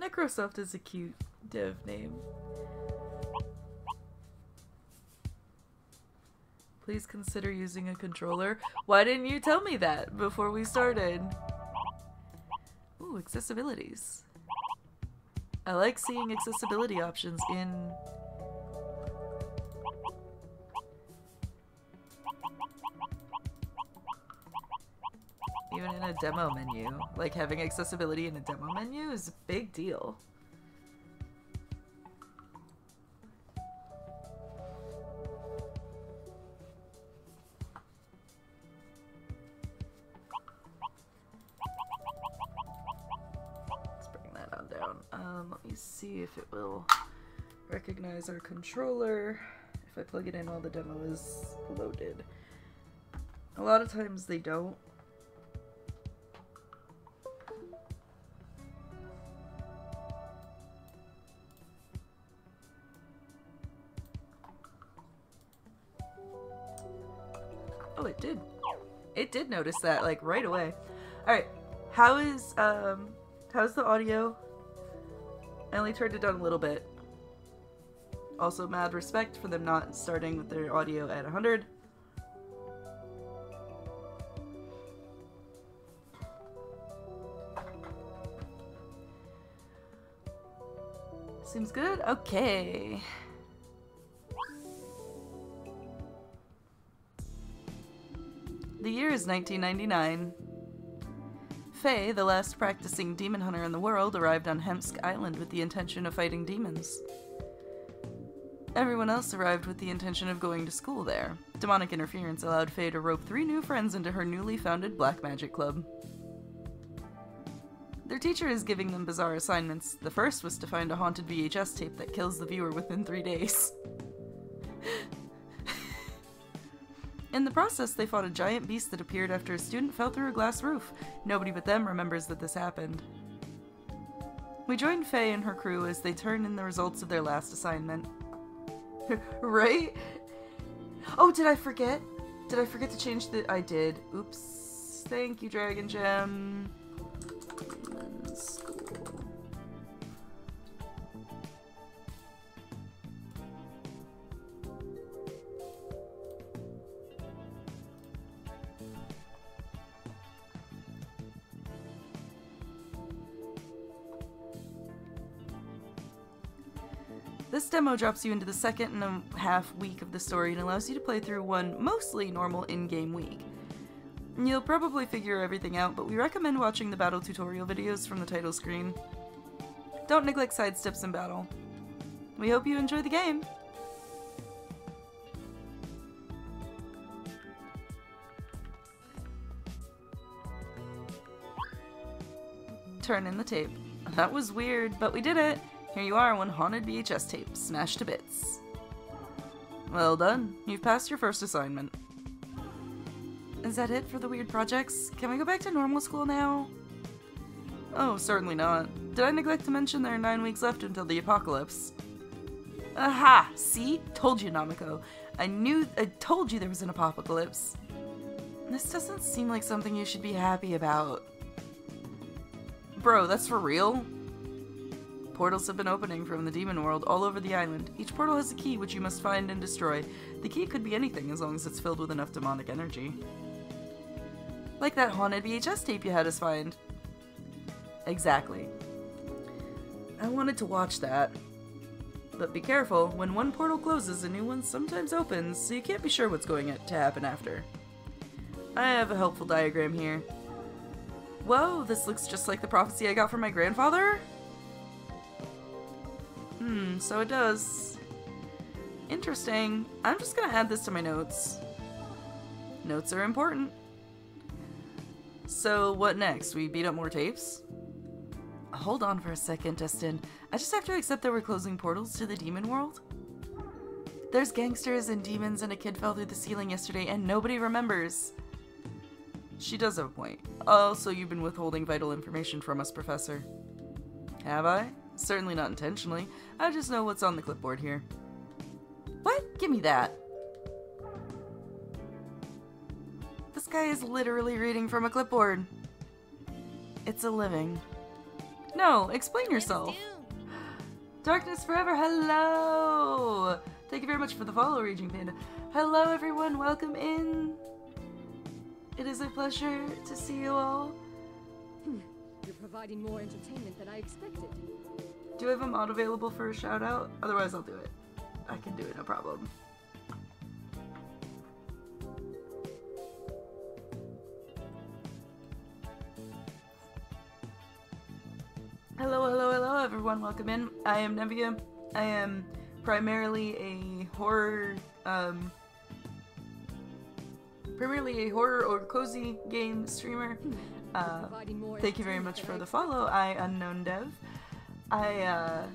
Necrosoft is a cute dev name. Please consider using a controller. Why didn't you tell me that before we started? Ooh, accessibilities. I like seeing accessibility options in a demo menu. Like having accessibility in a demo menu is a big deal. Let's bring that on down. Um, let me see if it will recognize our controller. If I plug it in while the demo is loaded. A lot of times they don't. It did notice that, like, right away. Alright, how is, um, how's the audio? I only turned it down a little bit. Also, mad respect for them not starting with their audio at 100. Seems good? Okay. The year is 1999. Faye, the last practicing demon hunter in the world, arrived on Hemsk Island with the intention of fighting demons. Everyone else arrived with the intention of going to school there. Demonic interference allowed Faye to rope three new friends into her newly founded Black Magic Club. Their teacher is giving them bizarre assignments. The first was to find a haunted VHS tape that kills the viewer within three days. In the process, they fought a giant beast that appeared after a student fell through a glass roof. Nobody but them remembers that this happened. We join Faye and her crew as they turn in the results of their last assignment. right? Oh, did I forget? Did I forget to change the- I did. Oops. Thank you, Dragon Gem. Demo drops you into the second and a half week of the story and allows you to play through one mostly normal in-game week. You'll probably figure everything out, but we recommend watching the battle tutorial videos from the title screen. Don't neglect side steps in battle. We hope you enjoy the game! Turn in the tape. That was weird, but we did it! Here you are, one haunted VHS tape, smashed to bits. Well done. You've passed your first assignment. Is that it for the weird projects? Can we go back to normal school now? Oh, certainly not. Did I neglect to mention there are nine weeks left until the apocalypse? Aha! See? Told you, Namako. I knew- I told you there was an apocalypse. This doesn't seem like something you should be happy about. Bro, that's for real? Portals have been opening from the demon world all over the island. Each portal has a key which you must find and destroy. The key could be anything as long as it's filled with enough demonic energy. Like that haunted VHS tape you had us find. Exactly. I wanted to watch that. But be careful, when one portal closes, a new one sometimes opens, so you can't be sure what's going to happen after. I have a helpful diagram here. Whoa, this looks just like the prophecy I got from my grandfather? Hmm, so it does. Interesting. I'm just gonna add this to my notes. Notes are important. So, what next? We beat up more tapes? Hold on for a second, Destin. I just have to accept that we're closing portals to the demon world? There's gangsters and demons and a kid fell through the ceiling yesterday and nobody remembers. She does have a point. Also, you've been withholding vital information from us, Professor. Have I? Certainly not intentionally. I just know what's on the clipboard here. What? Give me that. This guy is literally reading from a clipboard. It's a living. No, explain yourself. Darkness Forever, hello! Thank you very much for the follow, Raging Panda. Hello, everyone, welcome in. It is a pleasure to see you all. Hmm, you're providing more entertainment than I expected. Do I have a mod available for a shout out? Otherwise, I'll do it. I can do it, no problem. Hello, hello, hello, everyone. Welcome in. I am Neviah. I am primarily a horror, um, primarily a horror or cozy game streamer. Uh, thank you very much for the follow. I unknown dev. I uh,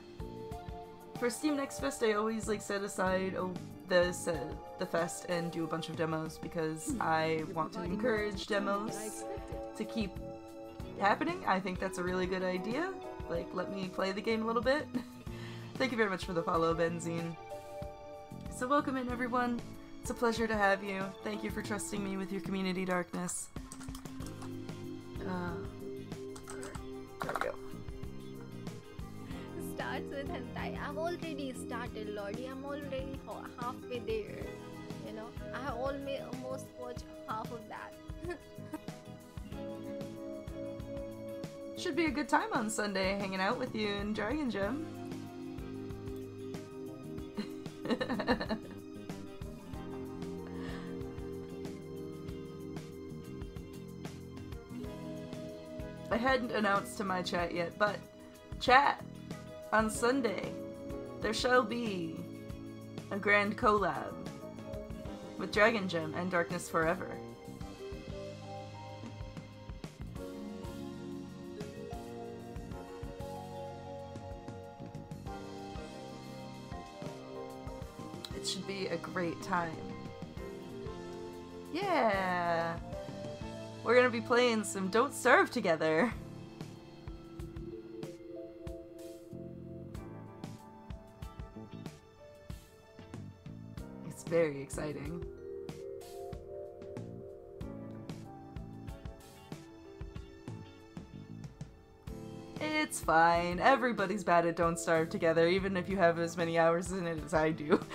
for Steam Next Fest, I always like set aside the uh, the fest and do a bunch of demos because I want to encourage demos than I expected. to keep happening. I think that's a really good idea. Like, let me play the game a little bit. Thank you very much for the follow, Benzine. So, welcome in, everyone. It's a pleasure to have you. Thank you for trusting me with your community darkness. Uh, there we go. Starts with hentai. I've already started Lordy. I'm already halfway there. You know, I almost watched half of that. Should be a good time on Sunday hanging out with you in Dragon Gem. I hadn't announced to my chat yet, but chat on Sunday there shall be a grand collab with Dragon Gem and Darkness Forever. It should be a great time. Yeah! We're gonna be playing some Don't Starve together. very exciting. It's fine. Everybody's bad at Don't Starve together, even if you have as many hours in it as I do.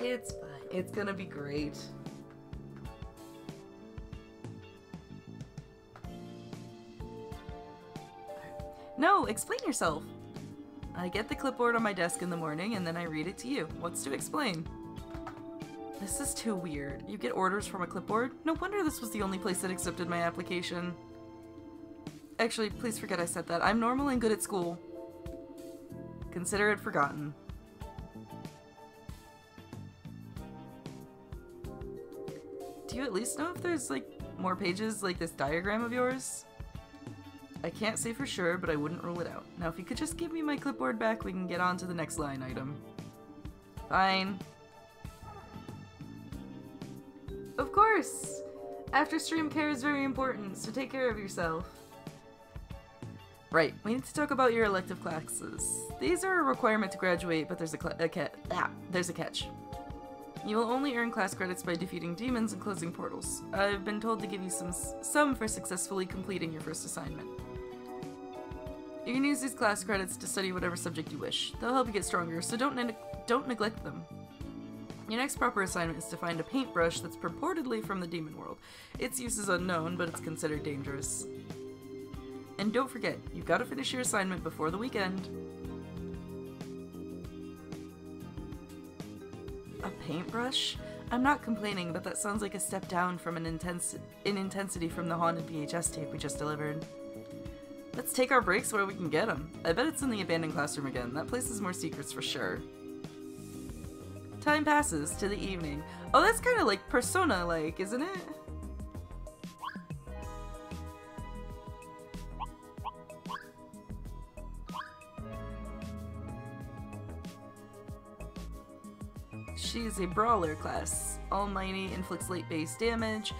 it's fine. It's gonna be great. No, explain yourself. I get the clipboard on my desk in the morning and then I read it to you. What's to explain? This is too weird. You get orders from a clipboard? No wonder this was the only place that accepted my application. Actually, please forget I said that. I'm normal and good at school. Consider it forgotten. Do you at least know if there's, like, more pages like this diagram of yours? I can't say for sure, but I wouldn't rule it out. Now, if you could just give me my clipboard back, we can get on to the next line item. Fine. Of course! After stream care is very important, so take care of yourself. Right, we need to talk about your elective classes. These are a requirement to graduate, but there's a, a ca- ah, there's a catch. You will only earn class credits by defeating demons and closing portals. I've been told to give you some some for successfully completing your first assignment. You can use these class credits to study whatever subject you wish. They'll help you get stronger, so don't ne- don't neglect them. Your next proper assignment is to find a paintbrush that's purportedly from the demon world. Its use is unknown, but it's considered dangerous. And don't forget, you've got to finish your assignment before the weekend. A paintbrush? I'm not complaining, but that sounds like a step down from an intense in intensity from the haunted VHS tape we just delivered. Let's take our breaks where we can get them. I bet it's in the abandoned classroom again. That place has more secrets for sure. Time passes to the evening. Oh, that's kind of like Persona-like, isn't it? She's a brawler class. Almighty inflicts late base damage.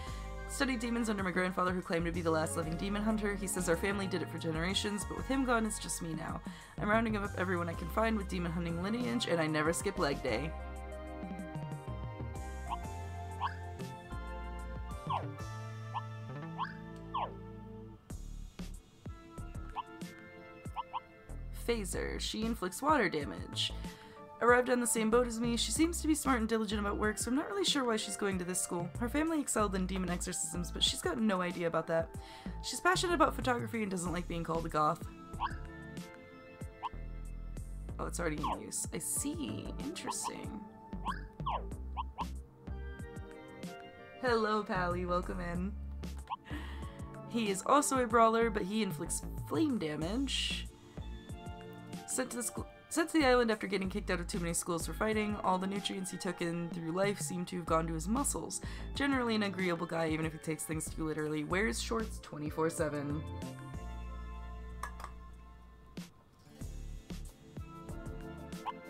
Studied demons under my grandfather, who claimed to be the last living demon hunter. He says our family did it for generations, but with him gone, it's just me now. I'm rounding up everyone I can find with demon hunting lineage, and I never skip leg day. Phaser. She inflicts water damage. Arrived on the same boat as me, she seems to be smart and diligent about work, so I'm not really sure why she's going to this school. Her family excelled in demon exorcisms, but she's got no idea about that. She's passionate about photography and doesn't like being called a goth. Oh, it's already in use. I see. Interesting. Hello, Pally. Welcome in. He is also a brawler, but he inflicts flame damage. Sent to the school. Sent the island after getting kicked out of too many schools for fighting, all the nutrients he took in through life seem to have gone to his muscles. Generally an agreeable guy, even if he takes things too literally. Wears shorts 24 7.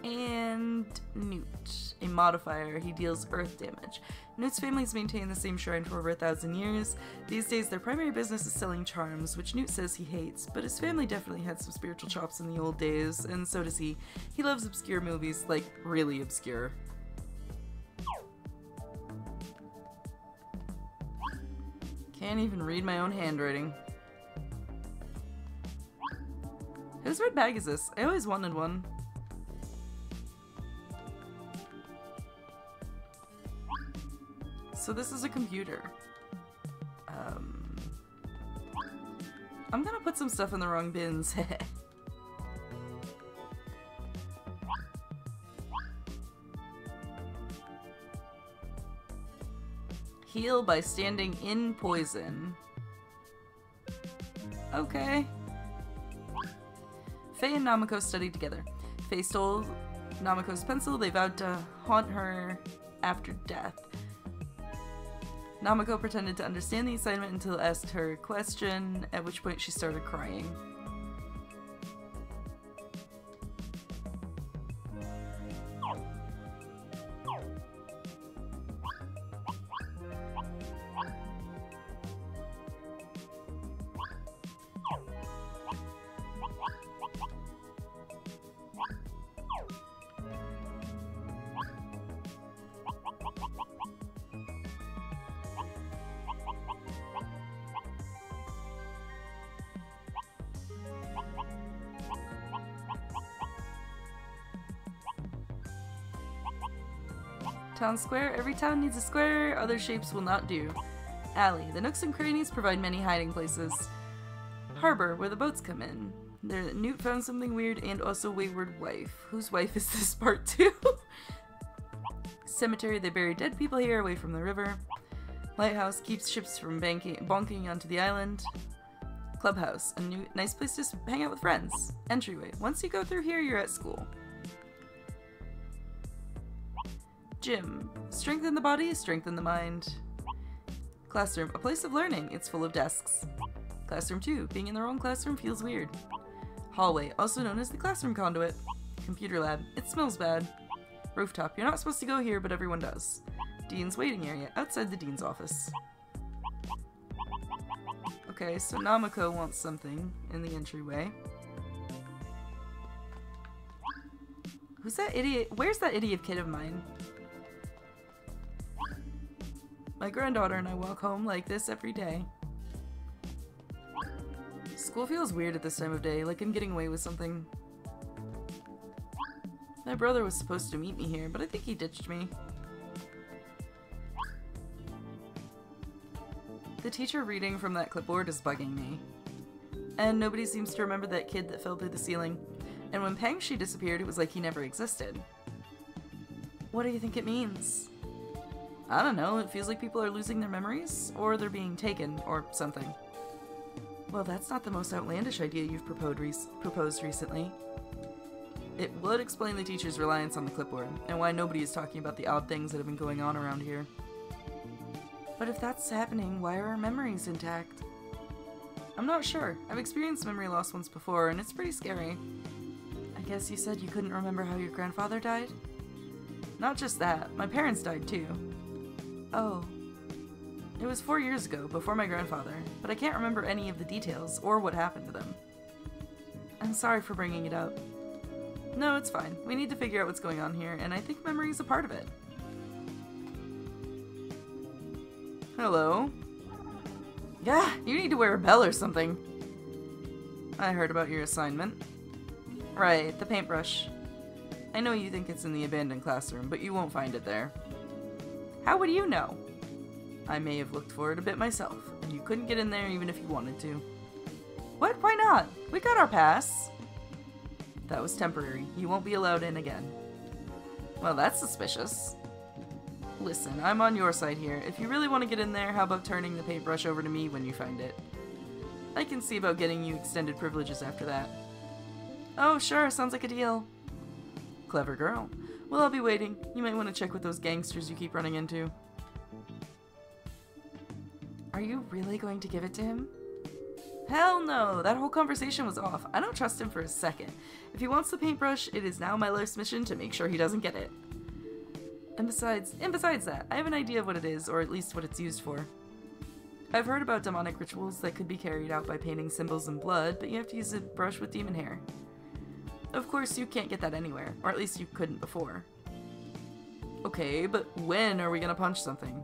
And Knute, a modifier. He deals earth damage. Knute's family's maintained the same shrine for over a thousand years. These days, their primary business is selling charms, which Knute says he hates, but his family definitely had some spiritual chops in the old days, and so does he. He loves obscure movies, like really obscure. Can't even read my own handwriting. Whose red bag is this? I always wanted one. So this is a computer. Um, I'm gonna put some stuff in the wrong bins. Heal by standing in poison. Okay. Faye and Namako studied together. Faye stole Namako's pencil. They vowed to haunt her after death. Namako pretended to understand the assignment until asked her question, at which point she started crying. Town square. Every town needs a square. Other shapes will not do. Alley. The nooks and crannies provide many hiding places. Harbor, where the boats come in. There, Knute found something weird and also wayward wife. Whose wife is this part too? Cemetery. They bury dead people here away from the river. Lighthouse keeps ships from banking, bonking onto the island. Clubhouse, a new, nice place to hang out with friends. Entryway. Once you go through here, you're at school. Gym. Strengthen the body, strengthen the mind. Classroom. A place of learning. It's full of desks. Classroom 2. Being in the wrong classroom feels weird. Hallway. Also known as the classroom conduit. Computer lab. It smells bad. Rooftop. You're not supposed to go here, but everyone does. Dean's waiting area. Outside the dean's office. Okay, so Namako wants something in the entryway. Who's that idiot? Where's that idiot kid of mine? My granddaughter and I walk home like this every day. School feels weird at this time of day, like I'm getting away with something. My brother was supposed to meet me here, but I think he ditched me. The teacher reading from that clipboard is bugging me. And nobody seems to remember that kid that fell through the ceiling. And when Pangshi disappeared, it was like he never existed. What do you think it means? I don't know, it feels like people are losing their memories, or they're being taken, or something. Well, that's not the most outlandish idea you've proposed, rec proposed recently. It would explain the teacher's reliance on the clipboard, and why nobody is talking about the odd things that have been going on around here. But if that's happening, why are our memories intact? I'm not sure. I've experienced memory loss once before, and it's pretty scary. I guess you said you couldn't remember how your grandfather died? Not just that, my parents died too. Oh. It was four years ago, before my grandfather, but I can't remember any of the details or what happened to them. I'm sorry for bringing it up. No, it's fine. We need to figure out what's going on here, and I think memory is a part of it. Hello? Yeah, you need to wear a bell or something. I heard about your assignment. Right, the paintbrush. I know you think it's in the abandoned classroom, but you won't find it there. How would you know? I may have looked for it a bit myself, and you couldn't get in there even if you wanted to. What? Why not? We got our pass. That was temporary. You won't be allowed in again. Well, that's suspicious. Listen, I'm on your side here. If you really want to get in there, how about turning the paintbrush over to me when you find it? I can see about getting you extended privileges after that. Oh, sure, sounds like a deal. Clever girl. Well, I'll be waiting. You might want to check with those gangsters you keep running into. Are you really going to give it to him? Hell no! That whole conversation was off. I don't trust him for a second. If he wants the paintbrush, it is now my life's mission to make sure he doesn't get it. And besides, and besides that, I have an idea of what it is, or at least what it's used for. I've heard about demonic rituals that could be carried out by painting symbols in blood, but you have to use a brush with demon hair. Of course, you can't get that anywhere, or at least you couldn't before. Okay, but when are we gonna punch something?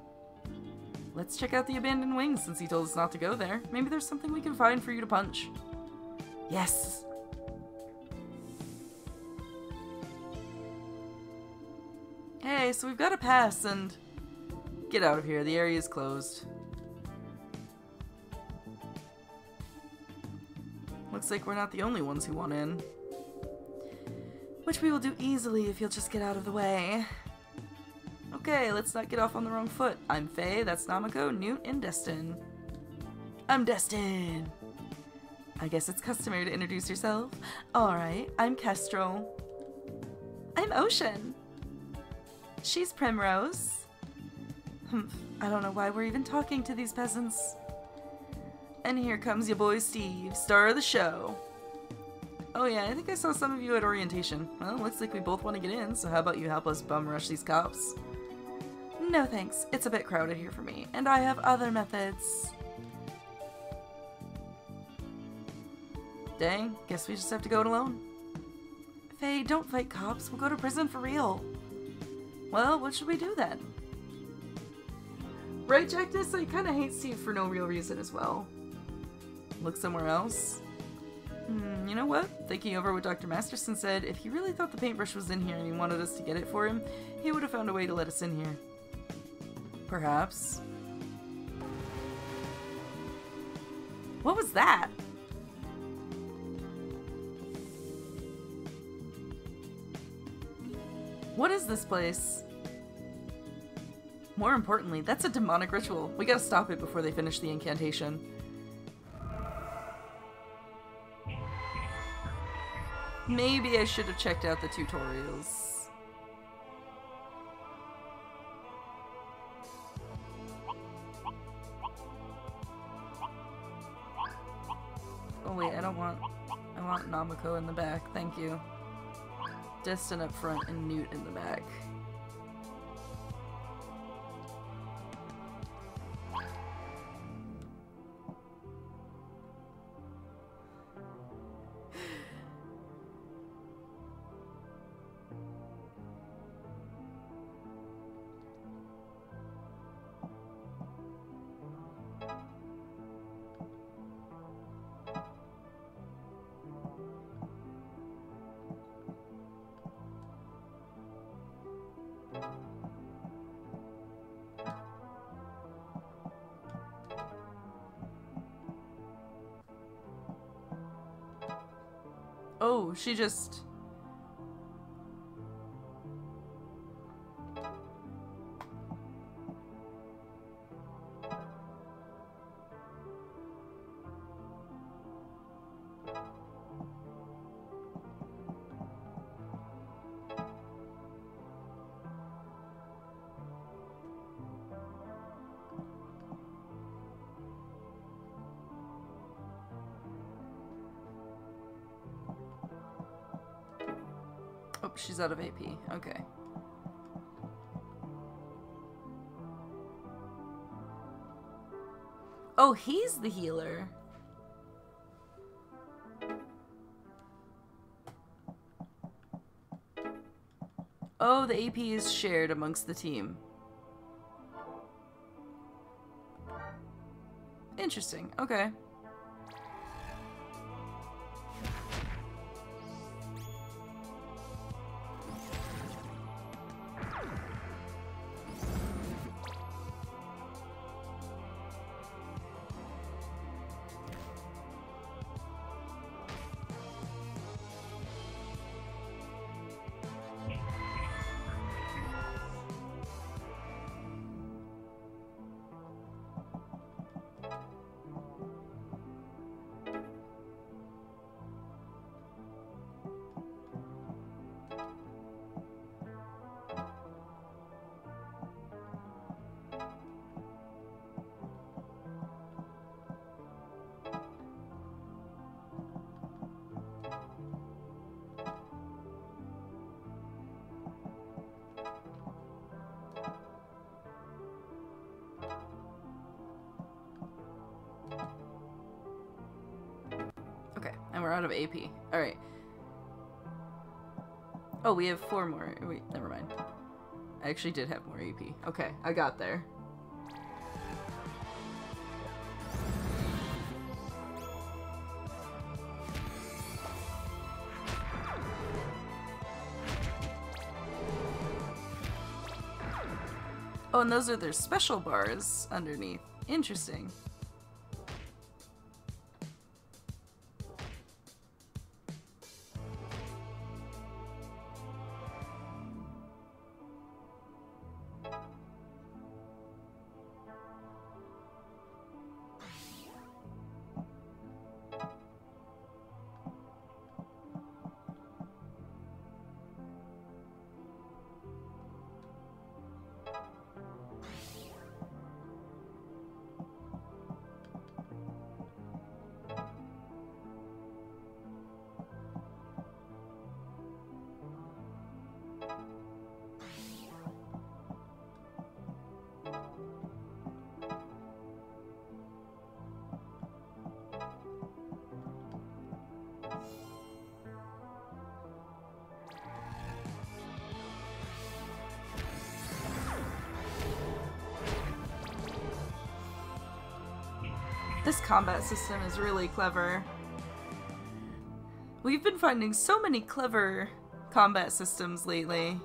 Let's check out the abandoned wings since he told us not to go there. Maybe there's something we can find for you to punch. Yes! Hey, so we've got a pass and... Get out of here, the area is closed. Looks like we're not the only ones who want in. Which we will do easily if you'll just get out of the way. Okay, let's not get off on the wrong foot. I'm Faye, that's Namako, Knute, and Destin. I'm Destin! I guess it's customary to introduce yourself. Alright, I'm Kestrel. I'm Ocean. She's Primrose. Humph, I don't know why we're even talking to these peasants. And here comes your boy Steve, star of the show. Oh yeah, I think I saw some of you at orientation. Well, looks like we both want to get in, so how about you help us bum rush these cops? No thanks, it's a bit crowded here for me, and I have other methods. Dang, guess we just have to go it alone. Faye, don't fight cops, we'll go to prison for real. Well, what should we do then? Right, Jackness? I kinda hate Steve for no real reason as well. Look somewhere else? Hmm, you know what? Thinking over what Dr. Masterson said, if he really thought the paintbrush was in here and he wanted us to get it for him, he would have found a way to let us in here. Perhaps. What was that? What is this place? More importantly, that's a demonic ritual. We gotta stop it before they finish the incantation. Maybe I should have checked out the tutorials. Oh wait, I don't want... I want Namako in the back, thank you. Destin up front and Knute in the back. Oh, she just... Oh, she's out of AP. Okay. Oh, he's the healer. Oh, the AP is shared amongst the team. Interesting. Okay. AP. Alright. Oh, we have four more. Wait, never mind. I actually did have more AP. Okay, I got there. Oh, and those are their special bars underneath. Interesting. Combat system is really clever. We've been finding so many clever combat systems lately.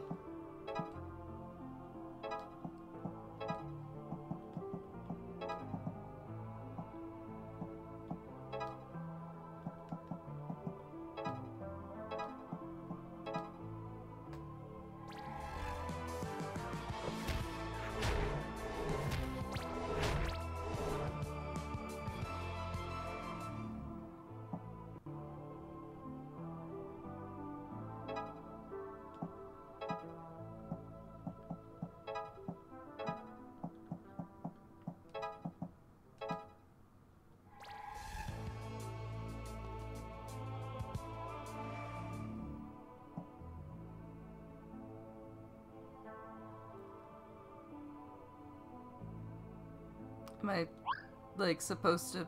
Like, supposed to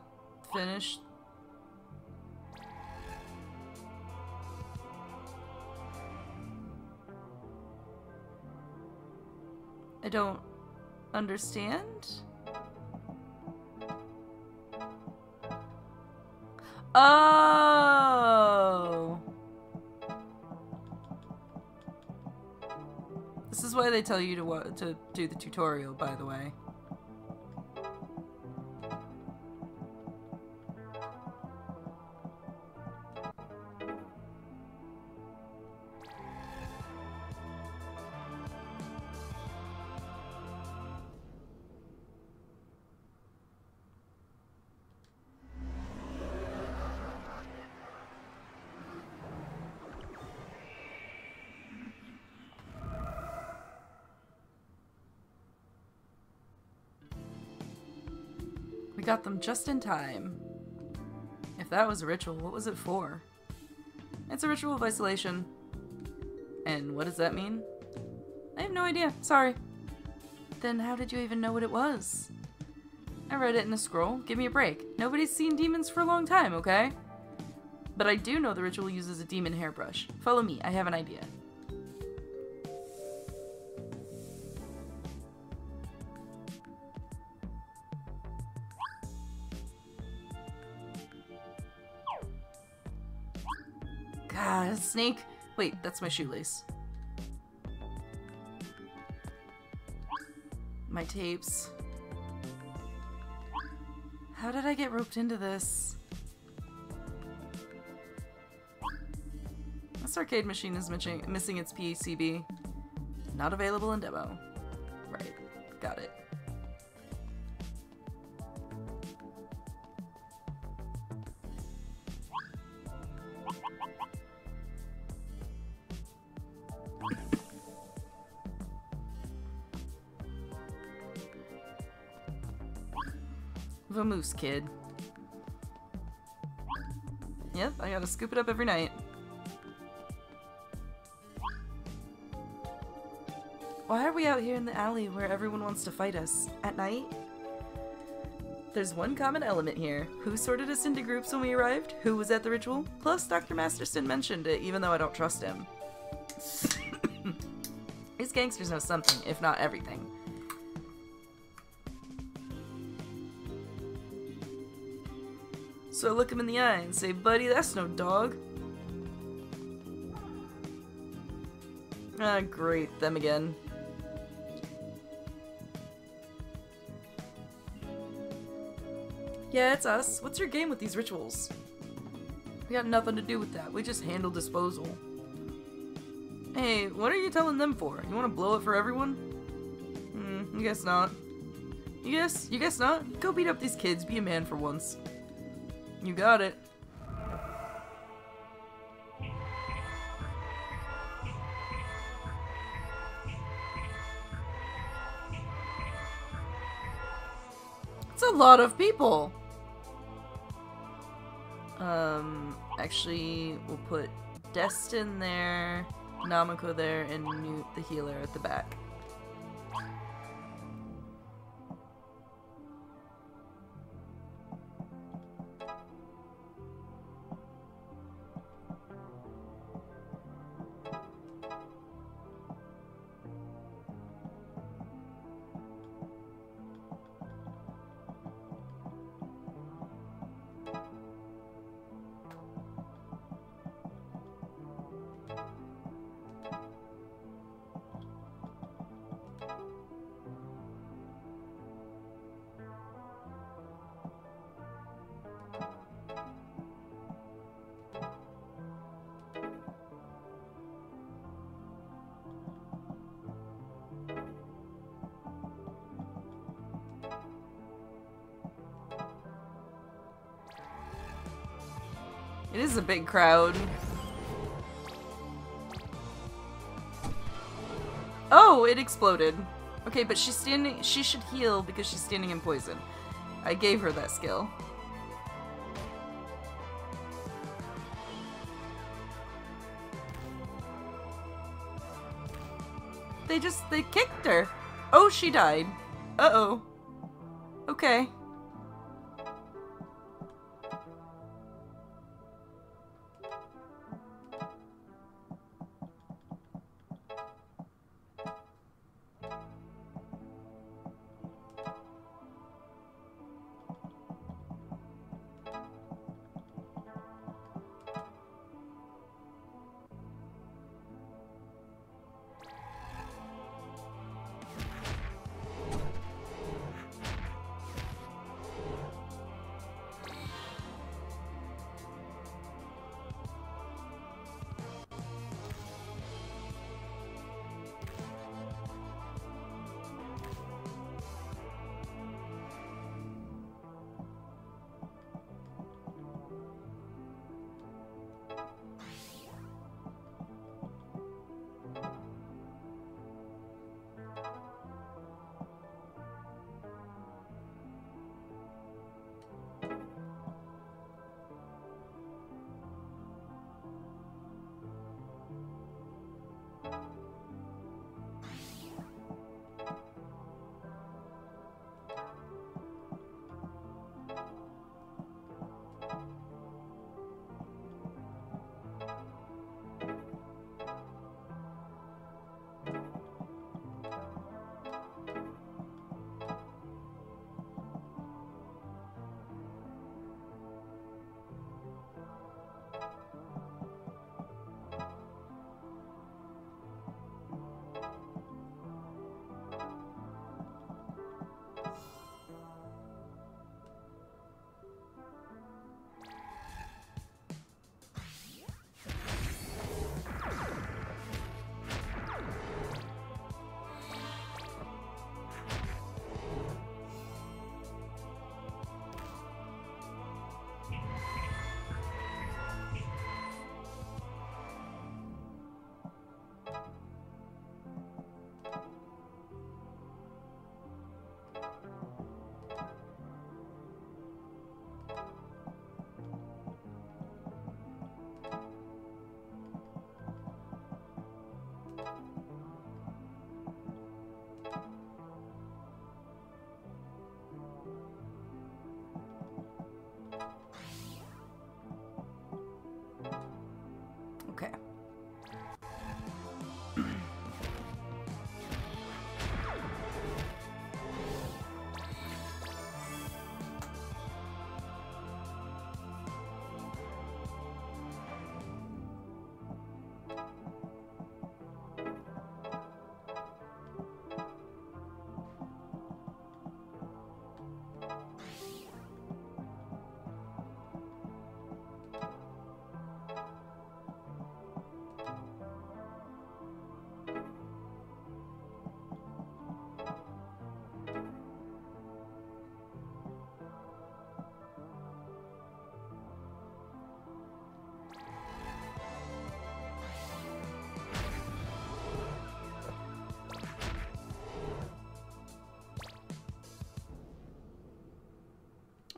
finish? I don't understand? Oh! This is why they tell you to to do the tutorial, by the way. Got them just in time. If that was a ritual, what was it for? It's a ritual of isolation. And what does that mean? I have no idea. Sorry. Then how did you even know what it was? I read it in a scroll. Give me a break. Nobody's seen demons for a long time, okay? But I do know the ritual uses a demon hairbrush. Follow me. I have an idea. Snake. Wait, that's my shoelace. My tapes. How did I get roped into this? This arcade machine is missing, missing its PCB. Not available in demo. Right, got it. Vamoose kid. Yep, I gotta scoop it up every night. Why are we out here in the alley where everyone wants to fight us? At night? There's one common element here. Who sorted us into groups when we arrived? Who was at the ritual? Plus, Dr. Masterson mentioned it, even though I don't trust him. These gangsters know something, if not everything. So I look him in the eye and say, Buddy, that's no dog. Ah, great, them again. Yeah, it's us. What's your game with these rituals? We got nothing to do with that. We just handle disposal. Hey, what are you telling them for? You want to blow it for everyone? Hmm, I guess not. You guess? You guess not? Go beat up these kids. Be a man for once. You got it. It's a lot of people. Um, actually, we'll put Destin there, Namako there, and Knute the healer at the back. Big crowd. Oh, it exploded. Okay, but she's standing- she should heal because she's standing in poison. I gave her that skill. They just- they kicked her. Oh, she died. Uh-oh. Okay.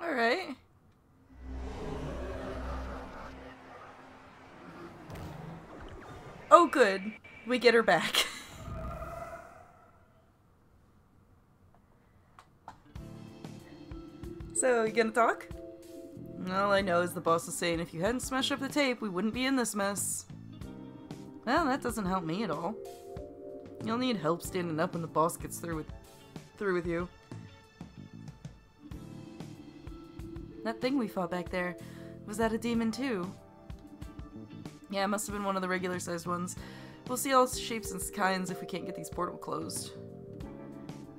Alright. Oh, good. We get her back. so, you gonna talk? All I know is the boss is saying if you hadn't smashed up the tape, we wouldn't be in this mess. Well, that doesn't help me at all. You'll need help standing up when the boss gets through with through with you. Thing we fought back there, was that a demon too? Yeah, it must have been one of the regular sized ones. We'll see all shapes and kinds if we can't get these portals closed.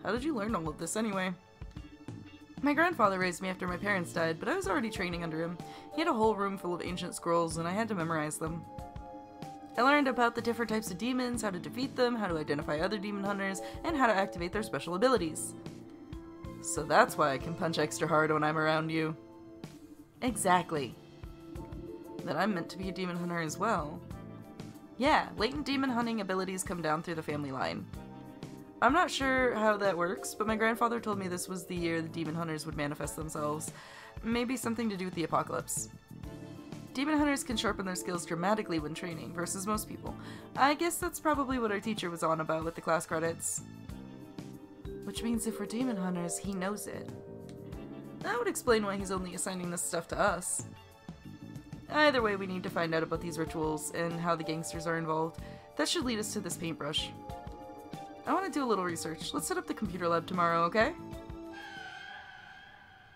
How did you learn all of this anyway? My grandfather raised me after my parents died, but I was already training under him. He had a whole room full of ancient scrolls, and I had to memorize them. I learned about the different types of demons, how to defeat them, how to identify other demon hunters, and how to activate their special abilities. So that's why I can punch extra hard when I'm around you. Exactly. That I'm meant to be a demon hunter as well. Yeah, latent demon hunting abilities come down through the family line. I'm not sure how that works, but my grandfather told me this was the year the demon hunters would manifest themselves. Maybe something to do with the apocalypse. Demon hunters can sharpen their skills dramatically when training, versus most people. I guess that's probably what our teacher was on about with the class credits. Which means if we're demon hunters, he knows it. That would explain why he's only assigning this stuff to us. Either way, we need to find out about these rituals and how the gangsters are involved. That should lead us to this paintbrush. I want to do a little research. Let's set up the computer lab tomorrow, okay?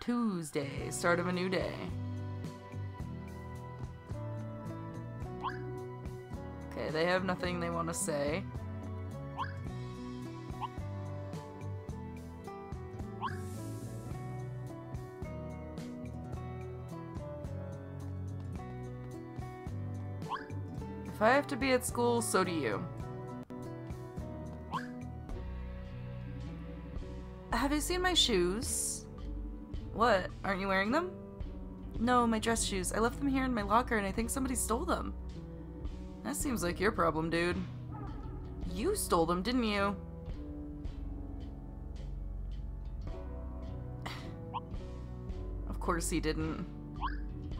Tuesday, start of a new day. Okay, they have nothing they want to say. If I have to be at school, so do you. Have you seen my shoes? What? Aren't you wearing them? No, my dress shoes. I left them here in my locker and I think somebody stole them. That seems like your problem, dude. You stole them, didn't you? of course he didn't.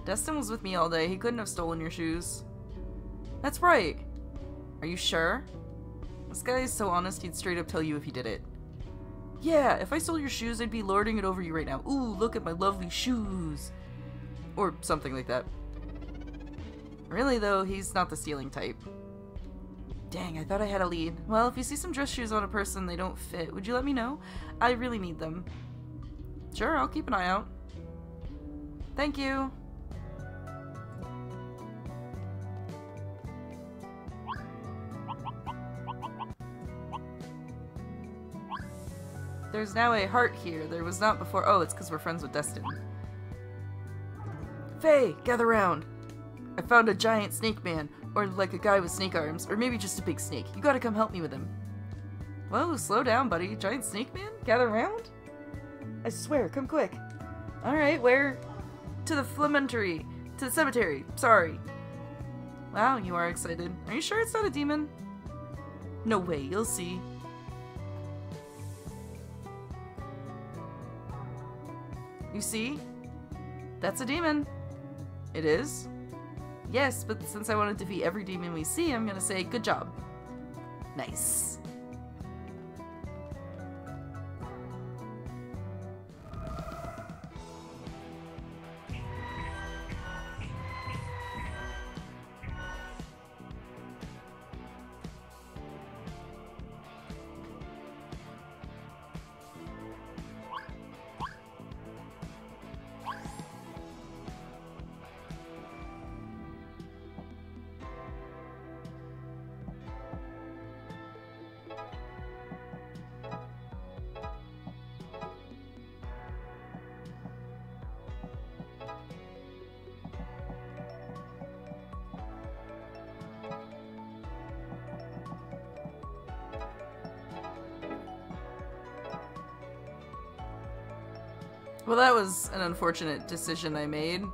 Destin was with me all day. He couldn't have stolen your shoes. That's right. Are you sure? This guy is so honest, he'd straight up tell you if he did it. Yeah, if I stole your shoes, I'd be lording it over you right now. Ooh, look at my lovely shoes. Or something like that. Really, though, he's not the stealing type. Dang, I thought I had a lead. Well, if you see some dress shoes on a person they don't fit, would you let me know? I really need them. Sure, I'll keep an eye out. Thank you. There's now a heart here. There was not before. Oh, it's because we're friends with Destin. Faye, gather round. I found a giant snake man, or like a guy with snake arms, or maybe just a big snake. You gotta come help me with him. Whoa, slow down, buddy. Giant snake man? Gather round? I swear, come quick. Alright, where? To the Flementery. To the cemetery. Sorry. Wow, you are excited. Are you sure it's not a demon? No way, you'll see. You see? That's a demon. It is? Yes, but since I want to defeat every demon we see, I'm gonna say good job. Nice. An unfortunate decision I made.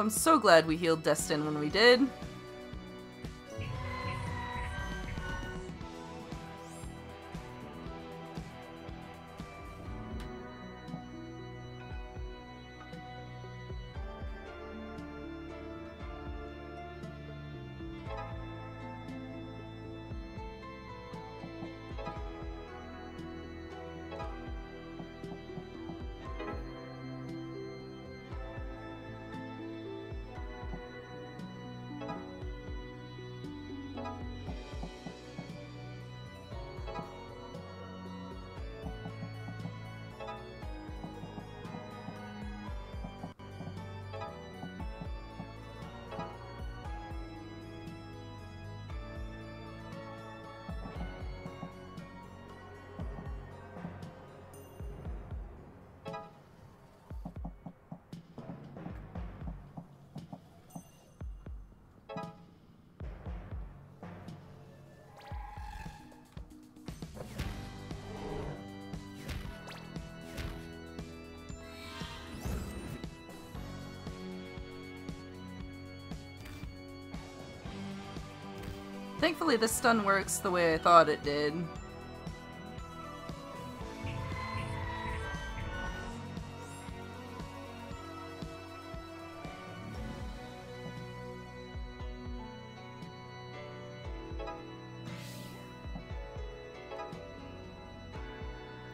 I'm so glad we healed Destin when we did. Thankfully, the stun works the way I thought it did.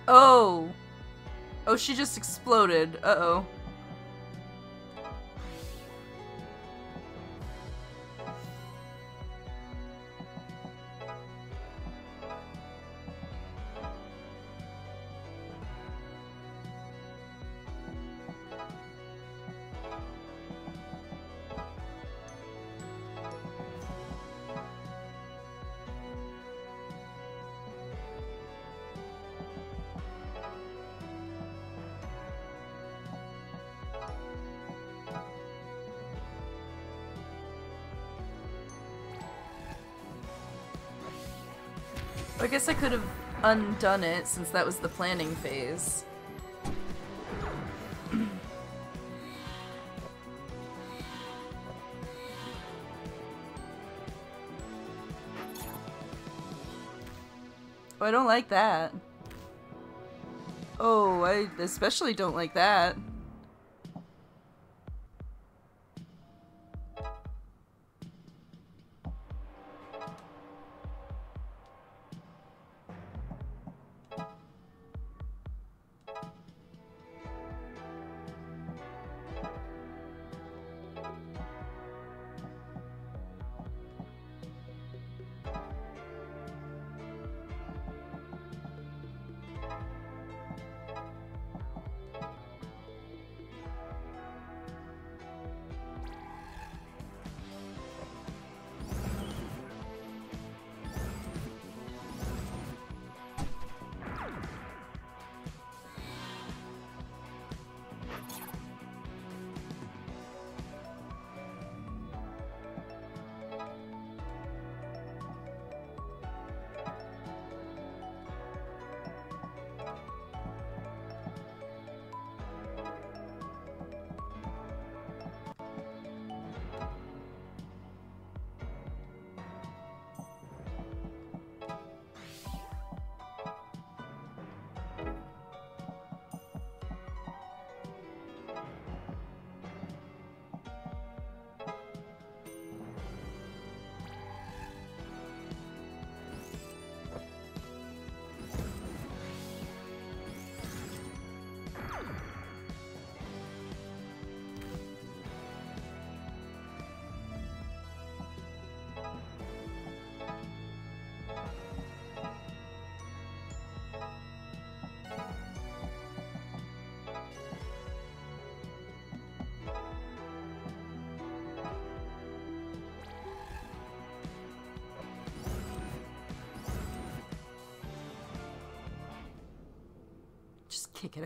Oh! Oh, she just exploded. Uh-oh. I could have undone it since that was the planning phase. oh, I don't like that. Oh, I especially don't like that.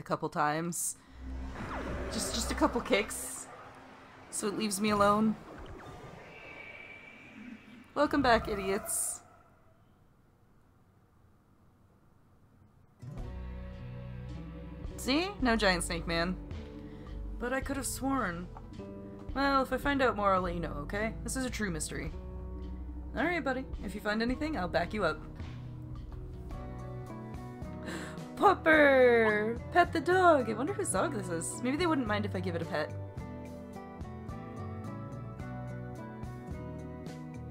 A couple times. Just just a couple kicks. So it leaves me alone. Welcome back, idiots. See? No giant snake man. But I could have sworn Well, if I find out more, I'll let you know, okay? This is a true mystery. Alright, buddy. If you find anything, I'll back you up. Pupper! Pet the dog! I wonder whose dog this is. Maybe they wouldn't mind if I give it a pet.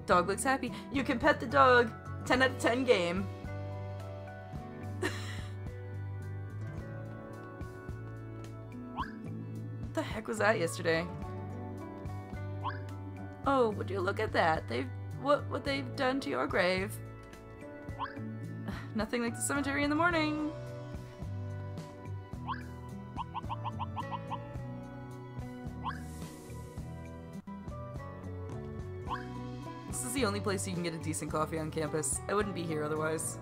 Dog looks happy. You can pet the dog! 10 out of 10 game. what the heck was that yesterday? Oh, would you look at that? They've what what they've done to your grave. Nothing like the cemetery in the morning. The only place you can get a decent coffee on campus. I wouldn't be here otherwise.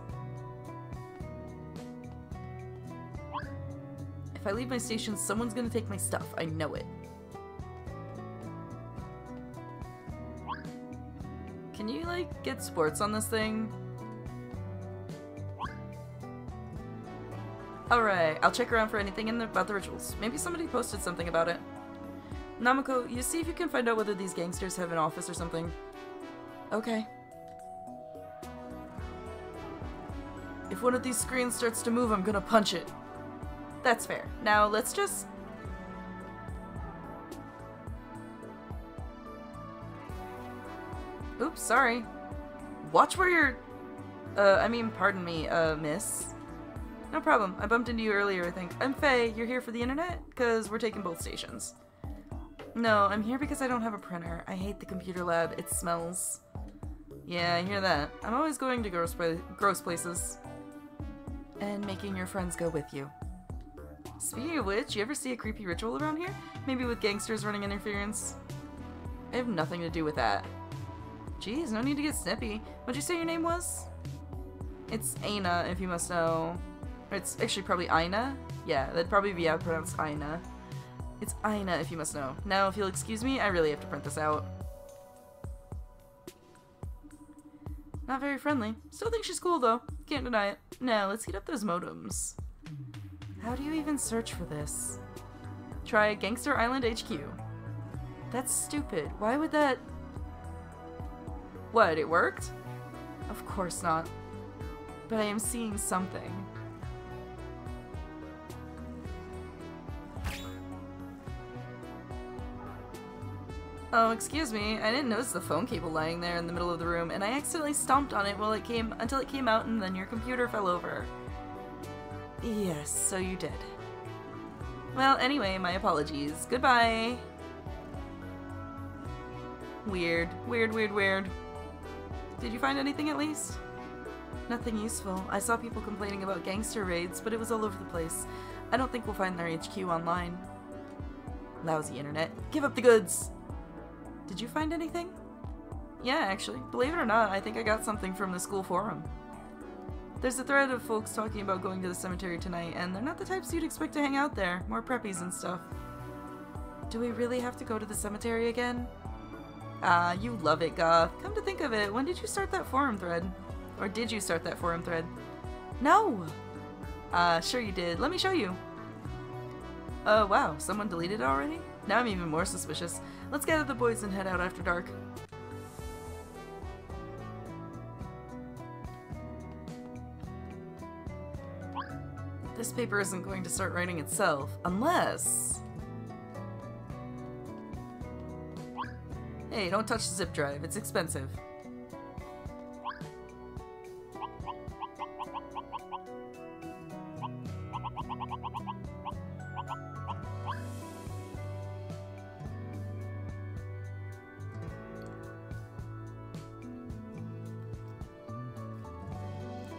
If I leave my station, someone's gonna take my stuff. I know it. Can you, like, get sports on this thing? Alright, I'll check around for anything in the, about the rituals. Maybe somebody posted something about it. Namako, you see if you can find out whether these gangsters have an office or something. Okay. If one of these screens starts to move, I'm gonna punch it. That's fair. Now, let's just... Oops, sorry. Watch where you're... Uh, I mean, pardon me, uh, miss. No problem. I bumped into you earlier, I think. I'm Faye. You're here for the internet? Because we're taking both stations. No, I'm here because I don't have a printer. I hate the computer lab. It smells. Yeah, I hear that. I'm always going to gross, gross places. And making your friends go with you. Speaking of which, you ever see a creepy ritual around here? Maybe with gangsters running interference? I have nothing to do with that. Jeez, no need to get snippy. What'd you say your name was? It's Aina, if you must know. It's actually probably Aina. Yeah, that'd probably be how I pronounce Aina. It's Aina, if you must know. Now, if you'll excuse me, I really have to print this out. Not very friendly. Still think she's cool, though. Can't deny it. Now, let's heat up those modems. How do you even search for this? Try Gangster Island HQ. That's stupid. Why would that... What, it worked? Of course not. But I am seeing something. Oh, excuse me. I didn't notice the phone cable lying there in the middle of the room, and I accidentally stomped on it while it came until it came out, and then your computer fell over. Yes, so you did. Well, anyway, my apologies. Goodbye. Weird, weird, weird, weird. Did you find anything at least? Nothing useful. I saw people complaining about gangster raids, but it was all over the place. I don't think we'll find their HQ online. Lousy internet. Give up the goods! Did you find anything? Yeah, actually. Believe it or not, I think I got something from the school forum. There's a thread of folks talking about going to the cemetery tonight, and they're not the types you'd expect to hang out there. More preppies and stuff. Do we really have to go to the cemetery again? Ah, you love it, Goth. Come to think of it, when did you start that forum thread? Or did you start that forum thread? No! Ah, uh, sure you did. Let me show you. Oh, wow. Someone deleted it already? Now I'm even more suspicious. Let's gather the boys and head out after dark. This paper isn't going to start writing itself, unless... Hey, don't touch the zip drive, it's expensive.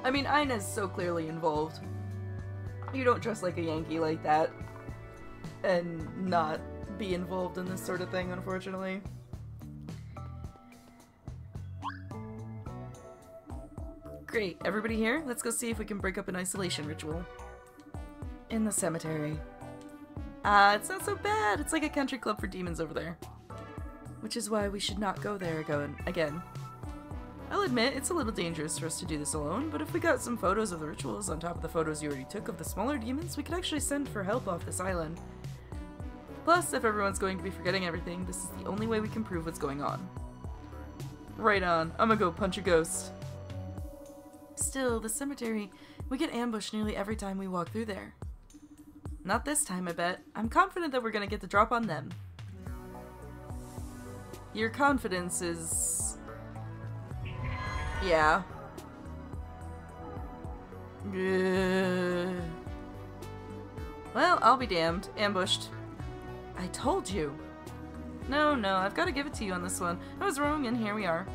I mean, Ina's so clearly involved. You don't dress like a Yankee like that and not be involved in this sort of thing, unfortunately. Great, everybody here? Let's go see if we can break up an isolation ritual. In the cemetery. Ah, uh, it's not so bad. It's like a country club for demons over there. Which is why we should not go there again. I'll admit, it's a little dangerous for us to do this alone, but if we got some photos of the rituals on top of the photos you already took of the smaller demons, we could actually send for help off this island. Plus, if everyone's going to be forgetting everything, this is the only way we can prove what's going on. Right on. I'm gonna go punch a ghost. Still, the cemetery, we get ambushed nearly every time we walk through there. Not this time, I bet. I'm confident that we're gonna get the drop on them. Your confidence is... Yeah. Well, I'll be damned. Ambushed. I told you. No, no, I've got to give it to you on this one. I was wrong, and here we are.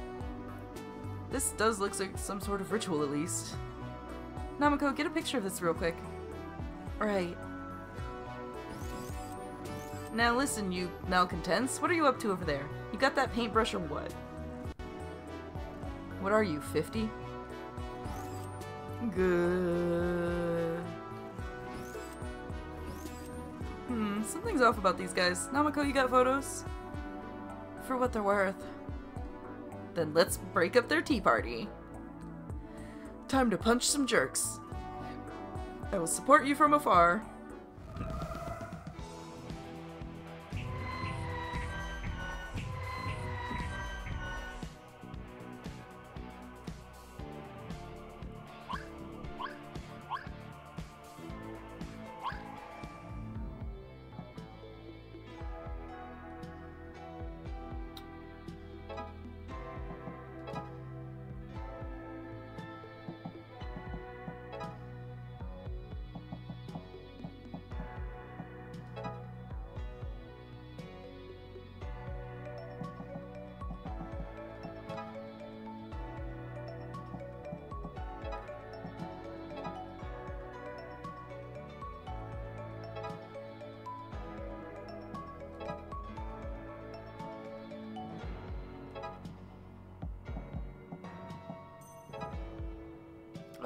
This does look like some sort of ritual, at least. Namako, get a picture of this real quick. Right. Now listen, you malcontents. What are you up to over there? You got that paintbrush or what? What are you, 50? Good. Hmm, something's off about these guys. Namako, you got photos? For what they're worth. Then let's break up their tea party. Time to punch some jerks. I will support you from afar.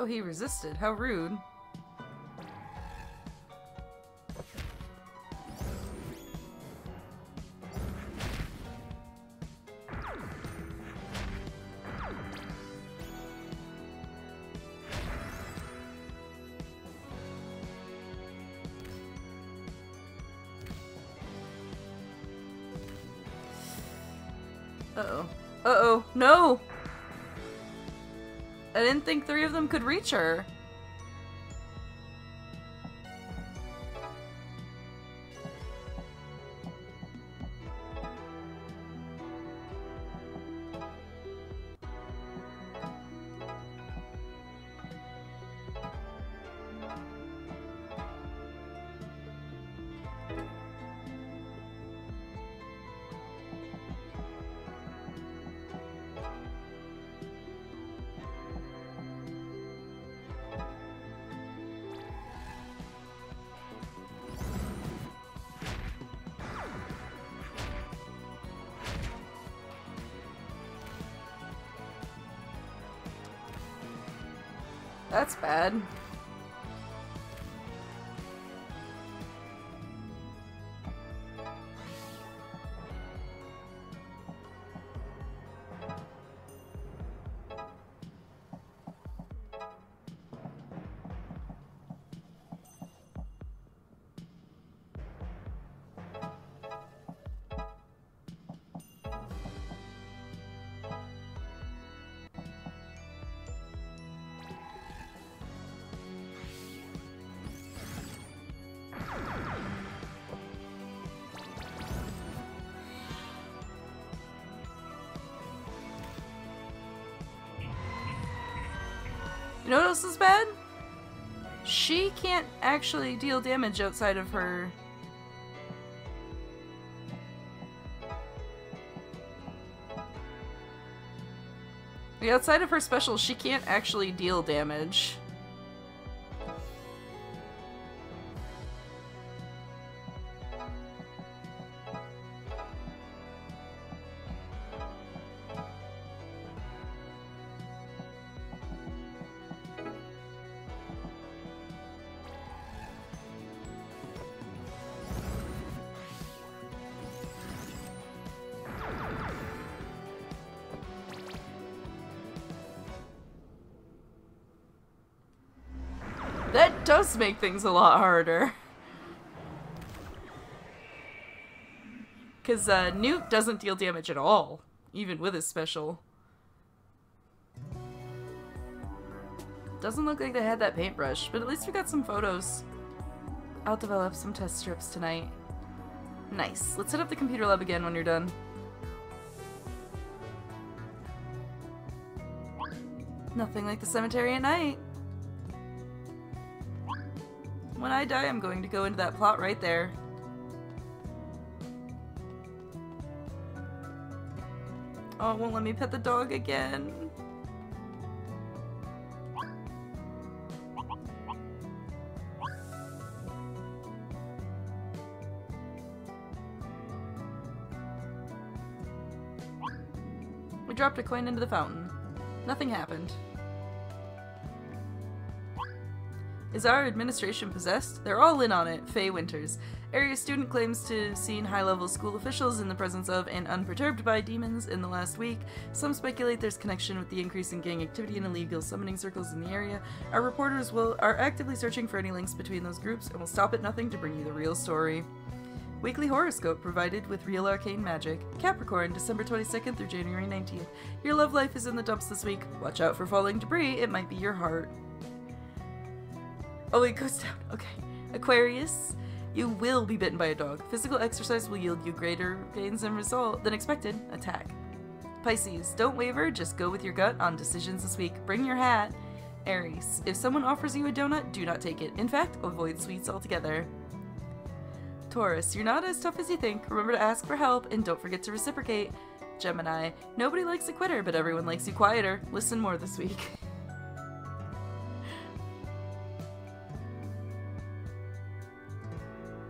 He resisted. How rude. Think three of them could reach her. That's bad. Actually deal damage outside of her... The outside of her special, she can't actually deal damage. Make things a lot harder. Because uh, Knute doesn't deal damage at all, even with his special. Doesn't look like they had that paintbrush, but at least we got some photos. I'll develop some test strips tonight. Nice. Let's hit up the computer lab again when you're done. Nothing like the cemetery at night. When I die, I'm going to go into that plot right there. Oh, it won't let me pet the dog again. We dropped a coin into the fountain. Nothing happened. Is our administration possessed? They're all in on it, Faye Winters. Area student claims to have seen high-level school officials in the presence of and unperturbed by demons in the last week. Some speculate there's connection with the increase in gang activity and illegal summoning circles in the area. Our reporters will are actively searching for any links between those groups and will stop at nothing to bring you the real story. Weekly horoscope provided with real arcane magic. Capricorn, December 22nd through January 19th. Your love life is in the dumps this week. Watch out for falling debris, it might be your heart. Oh, it goes down. Okay. Aquarius, you will be bitten by a dog. Physical exercise will yield you greater gains than result than expected. Attack. Pisces, don't waver, just go with your gut on decisions this week. Bring your hat. Aries, if someone offers you a donut, do not take it. In fact, avoid sweets altogether. Taurus, you're not as tough as you think. Remember to ask for help and don't forget to reciprocate. Gemini, nobody likes a quitter, but everyone likes you quieter. Listen more this week.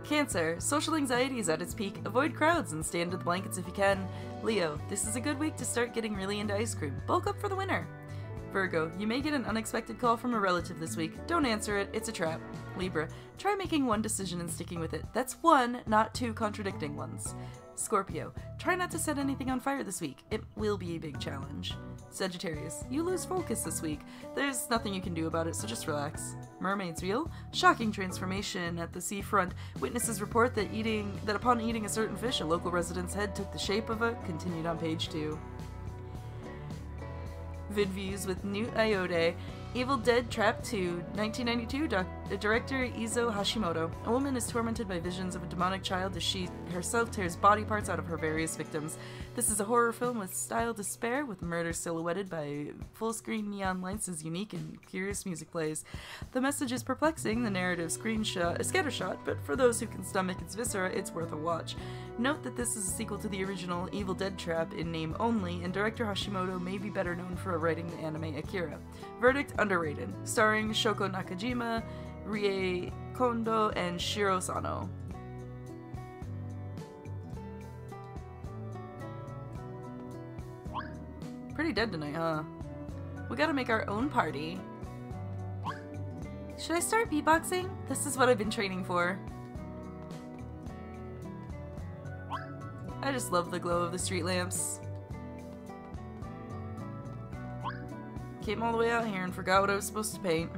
Cancer, social anxiety is at its peak. Avoid crowds and stay under the blankets if you can. Leo, this is a good week to start getting really into ice cream. Bulk up for the winter. Virgo, you may get an unexpected call from a relative this week. Don't answer it, it's a trap. Libra, try making one decision and sticking with it. That's one, not two contradicting ones. Scorpio, try not to set anything on fire this week. It will be a big challenge. Sagittarius, you lose focus this week. There's nothing you can do about it, so just relax. Mermaids real? Shocking transformation at the seafront. Witnesses report that eating that upon eating a certain fish, a local resident's head took the shape of a continued on page two. Vid views with Knute Iode. Evil Dead Trap 2, 1992, doc- uh, director Izo Hashimoto. A woman is tormented by visions of a demonic child as she herself tears body parts out of her various victims. This is a horror film with style to spare, with murder silhouetted by full screen neon lights as unique and curious music plays. The message is perplexing, the narrative screenshot, a scattershot, but for those who can stomach its viscera, it's worth a watch. Note that this is a sequel to the original Evil Dead Trap in name only, and director Hashimoto may be better known for writing the anime Akira. Verdict underrated, starring Shoko Nakajima, Rie Kondo, and Shiro Sano. Pretty dead tonight, huh? We gotta make our own party. Should I start beatboxing? This is what I've been training for. I just love the glow of the street lamps. Came all the way out here and forgot what I was supposed to paint.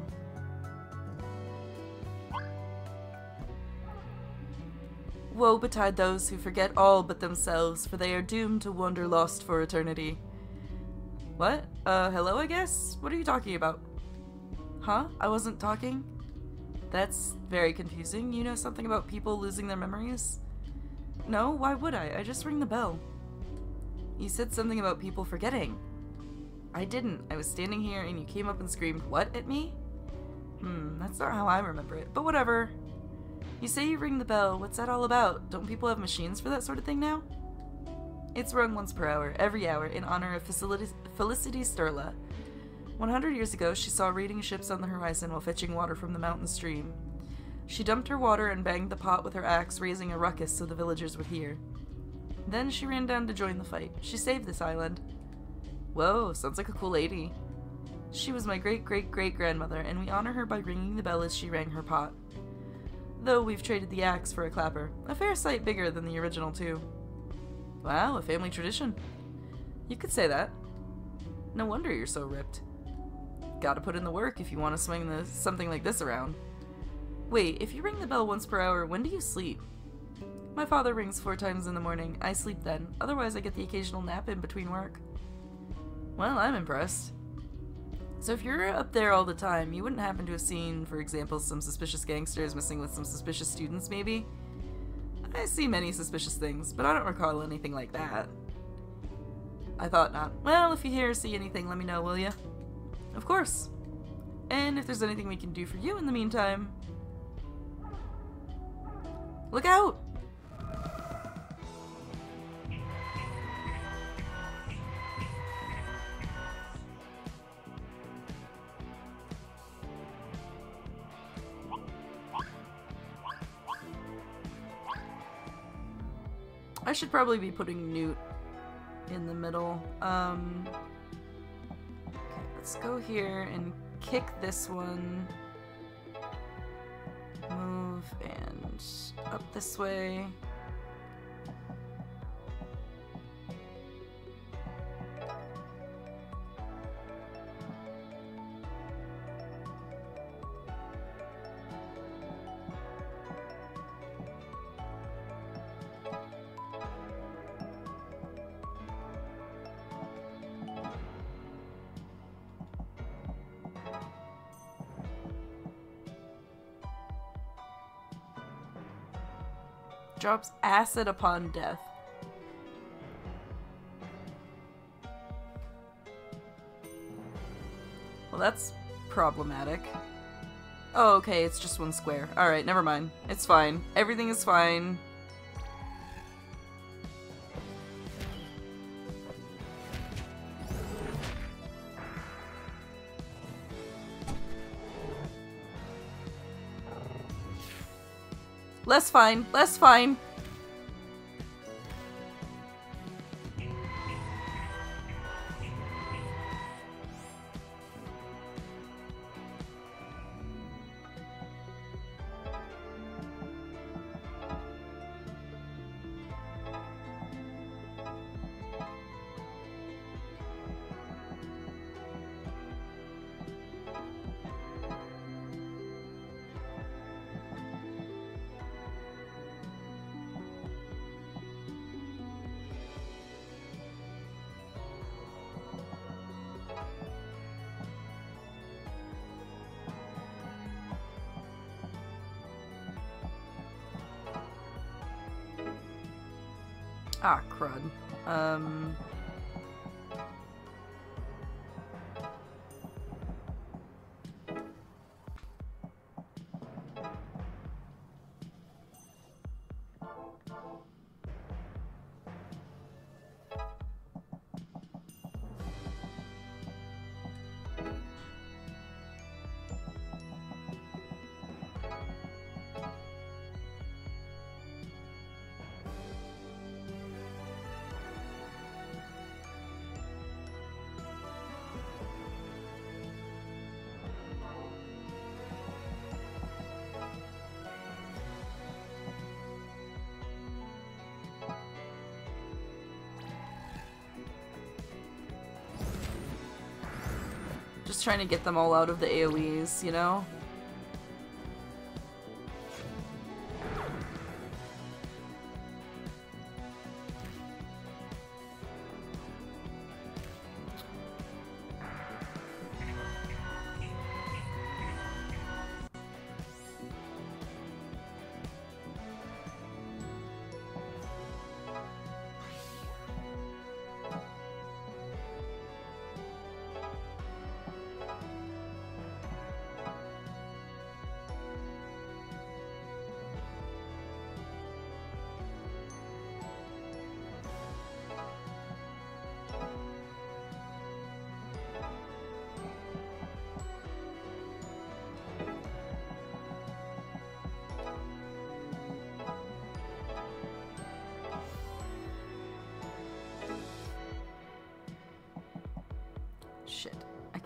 Woe betide those who forget all but themselves, for they are doomed to wander lost for eternity. What? Uh, hello, I guess? What are you talking about? Huh? I wasn't talking? That's very confusing. You know something about people losing their memories? No, why would I? I just ring the bell. You said something about people forgetting. I didn't. I was standing here and you came up and screamed, What at me? Hmm, that's not how I remember it, but whatever. You say you ring the bell. What's that all about? Don't people have machines for that sort of thing now? It's rung once per hour, every hour, in honor of Felicity, Sturla. 100 years ago, she saw raiding ships on the horizon while fetching water from the mountain stream. She dumped her water and banged the pot with her axe, raising a ruckus so the villagers would hear. Then she ran down to join the fight. She saved this island. Whoa, sounds like a cool lady. She was my great great great grandmother, and we honor her by ringing the bell as she rang her pot. Though we've traded the axe for a clapper, a fair sight bigger than the original, too. Wow, a family tradition. You could say that. No wonder you're so ripped. Gotta put in the work if you want to swing the, something like this around. Wait, if you ring the bell once per hour, when do you sleep? My father rings four times in the morning. I sleep then. Otherwise, I get the occasional nap in between work. Well, I'm impressed. So if you're up there all the time, you wouldn't happen to have seen, for example, some suspicious gangsters messing with some suspicious students, maybe? I see many suspicious things, but I don't recall anything like that. I thought not. Well, if you hear or see anything, let me know, will you? Of course. And if there's anything we can do for you in the meantime... Look out! Should probably be putting Knute in the middle. Um, okay, let's go here and kick this one. Move and up this way. Drops acid upon death. Well, that's problematic. Oh, okay, it's just one square. Alright, never mind. It's fine. Everything is fine. Less fine. Less fine. Ah, trying to get them all out of the AoEs, you know?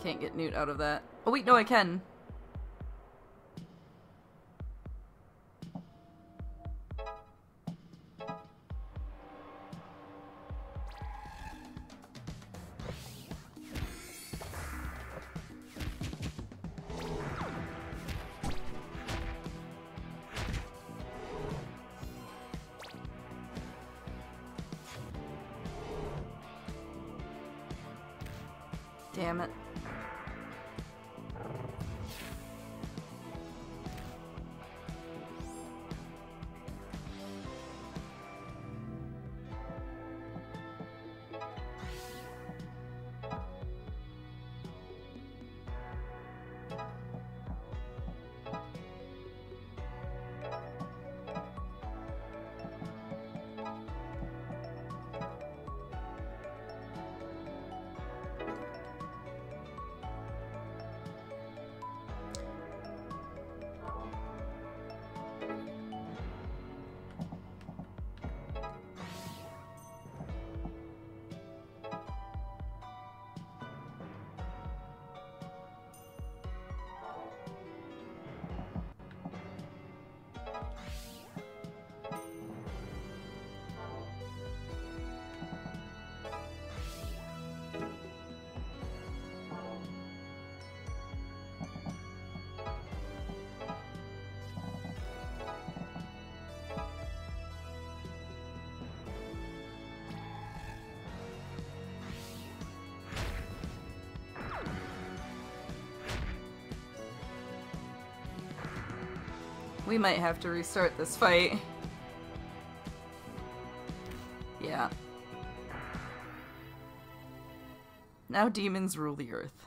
can't get Knute out of that. Oh wait, no I can. Damn it. We might have to restart this fight. Yeah. Now demons rule the earth.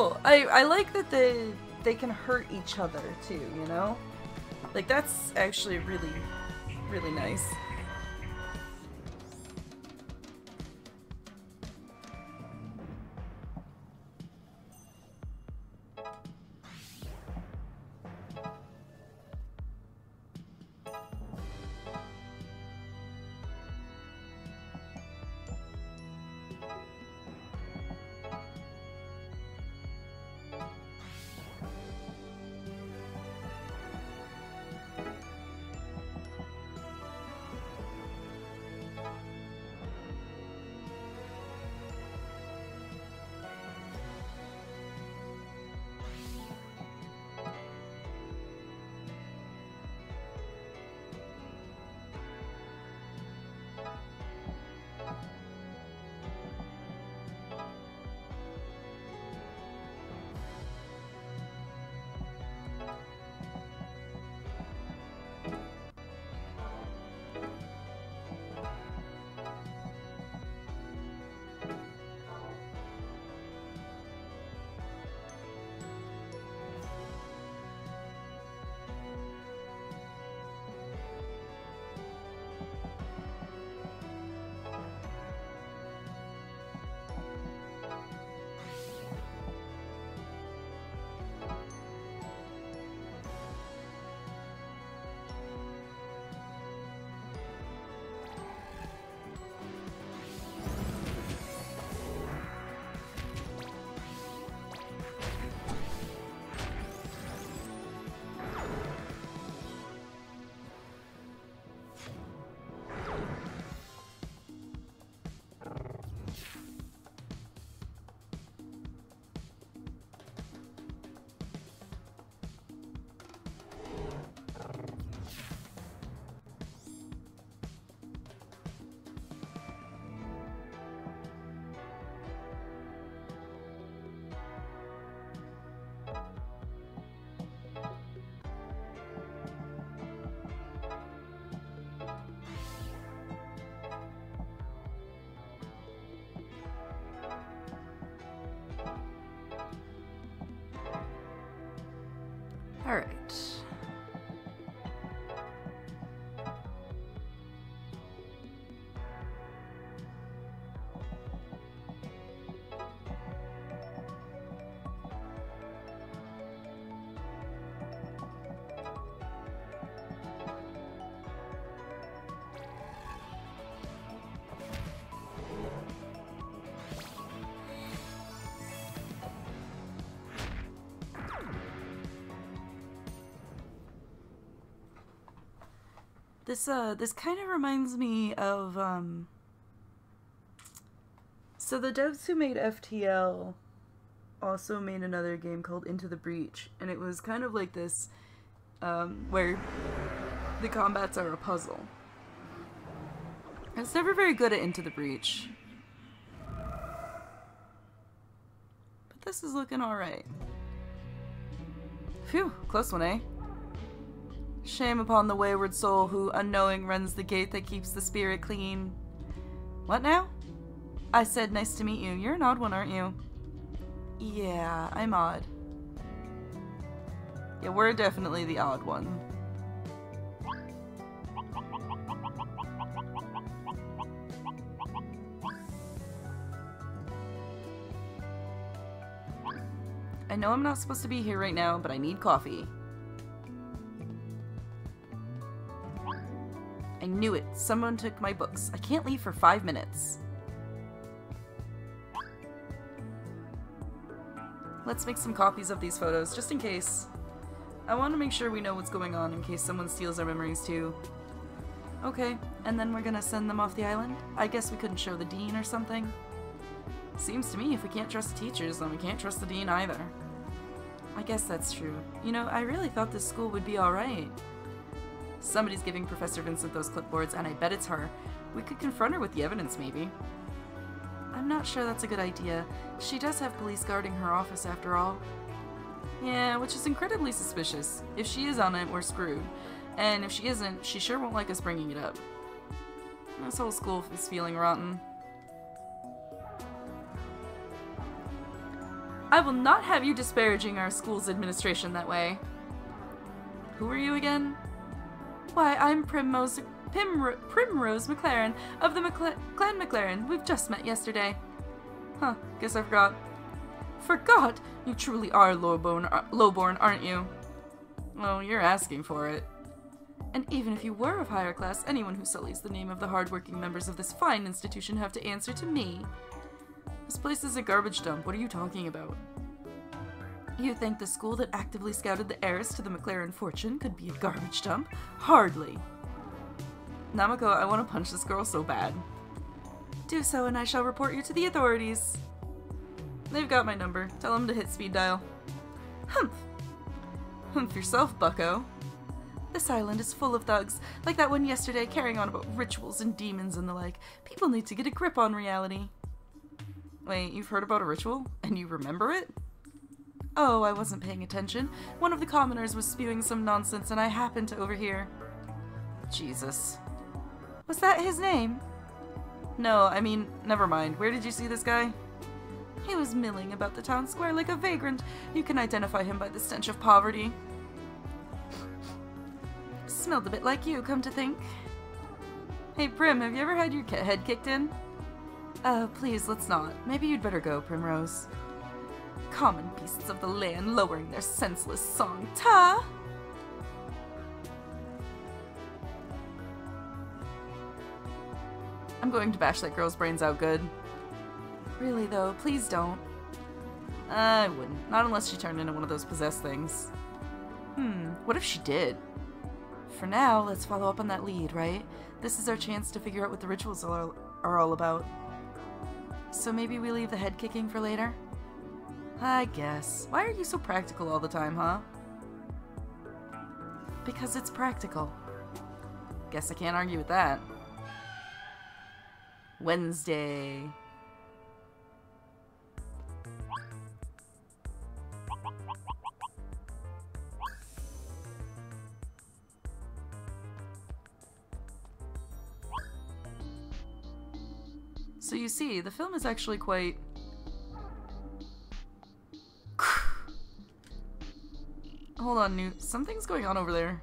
Cool. I I like that they they can hurt each other too. You know, like that's actually really really nice. Alright. This uh this kind of reminds me of um So the devs who made FTL also made another game called Into the Breach and it was kind of like this um where the combats are a puzzle. I was never very good at Into the Breach. But this is looking alright. Phew, close one, eh? Shame upon the wayward soul who, unknowing, runs the gate that keeps the spirit clean. What now? I said, nice to meet you. You're an odd one, aren't you? Yeah, I'm odd. Yeah, we're definitely the odd one. I know I'm not supposed to be here right now, but I need coffee. Knew it. Someone took my books. I can't leave for five minutes. Let's make some copies of these photos, just in case. I want to make sure we know what's going on in case someone steals our memories too. Okay, and then we're gonna send them off the island? I guess we couldn't show the dean or something? Seems to me if we can't trust the teachers, then we can't trust the dean either. I guess that's true. You know, I really thought this school would be alright. Somebody's giving Professor Vincent those clipboards, and I bet it's her. We could confront her with the evidence, maybe. I'm not sure that's a good idea. She does have police guarding her office, after all. Yeah, which is incredibly suspicious. If she is on it, we're screwed. And if she isn't, she sure won't like us bringing it up. This whole school is feeling rotten. I will not have you disparaging our school's administration that way. Who are you again? Why, I'm Primrose, Pimro Primrose McLaren of the McCla Clan McLaren. We've just met yesterday. Huh, guess I forgot. Forgot? You truly are lowborn, uh, lowborn, aren't you? Oh, you're asking for it. And even if you were of higher class, anyone who sullies the name of the hardworking members of this fine institution have to answer to me. This place is a garbage dump. What are you talking about? You think the school that actively scouted the heiress to the McLaren fortune could be a garbage dump? Hardly. Namako, I want to punch this girl so bad. Do so and I shall report you to the authorities. They've got my number. Tell them to hit speed dial. Humph. Humph yourself, bucko. This island is full of thugs, like that one yesterday carrying on about rituals and demons and the like. People need to get a grip on reality. Wait, you've heard about a ritual? And you remember it? Oh, I wasn't paying attention. One of the commoners was spewing some nonsense and I happened to overhear. Jesus. Was that his name? No, I mean, never mind. Where did you see this guy? He was milling about the town square like a vagrant. You can identify him by the stench of poverty. Smelled a bit like you, come to think. Hey, Prim, have you ever had your head kicked in? Uh, please, let's not. Maybe you'd better go, Primrose. Common beasts of the land lowering their senseless song. Ta! I'm going to bash that girl's brains out good. Really, though, please don't. I wouldn't. Not unless she turned into one of those possessed things. Hmm, what if she did? For now, let's follow up on that lead, right? This is our chance to figure out what the rituals are, are all about. So maybe we leave the head kicking for later? I guess. Why are you so practical all the time, huh? Because it's practical. Guess I can't argue with that. Wednesday. So you see, the film is actually quite Hold on, Knute. Something's going on over there.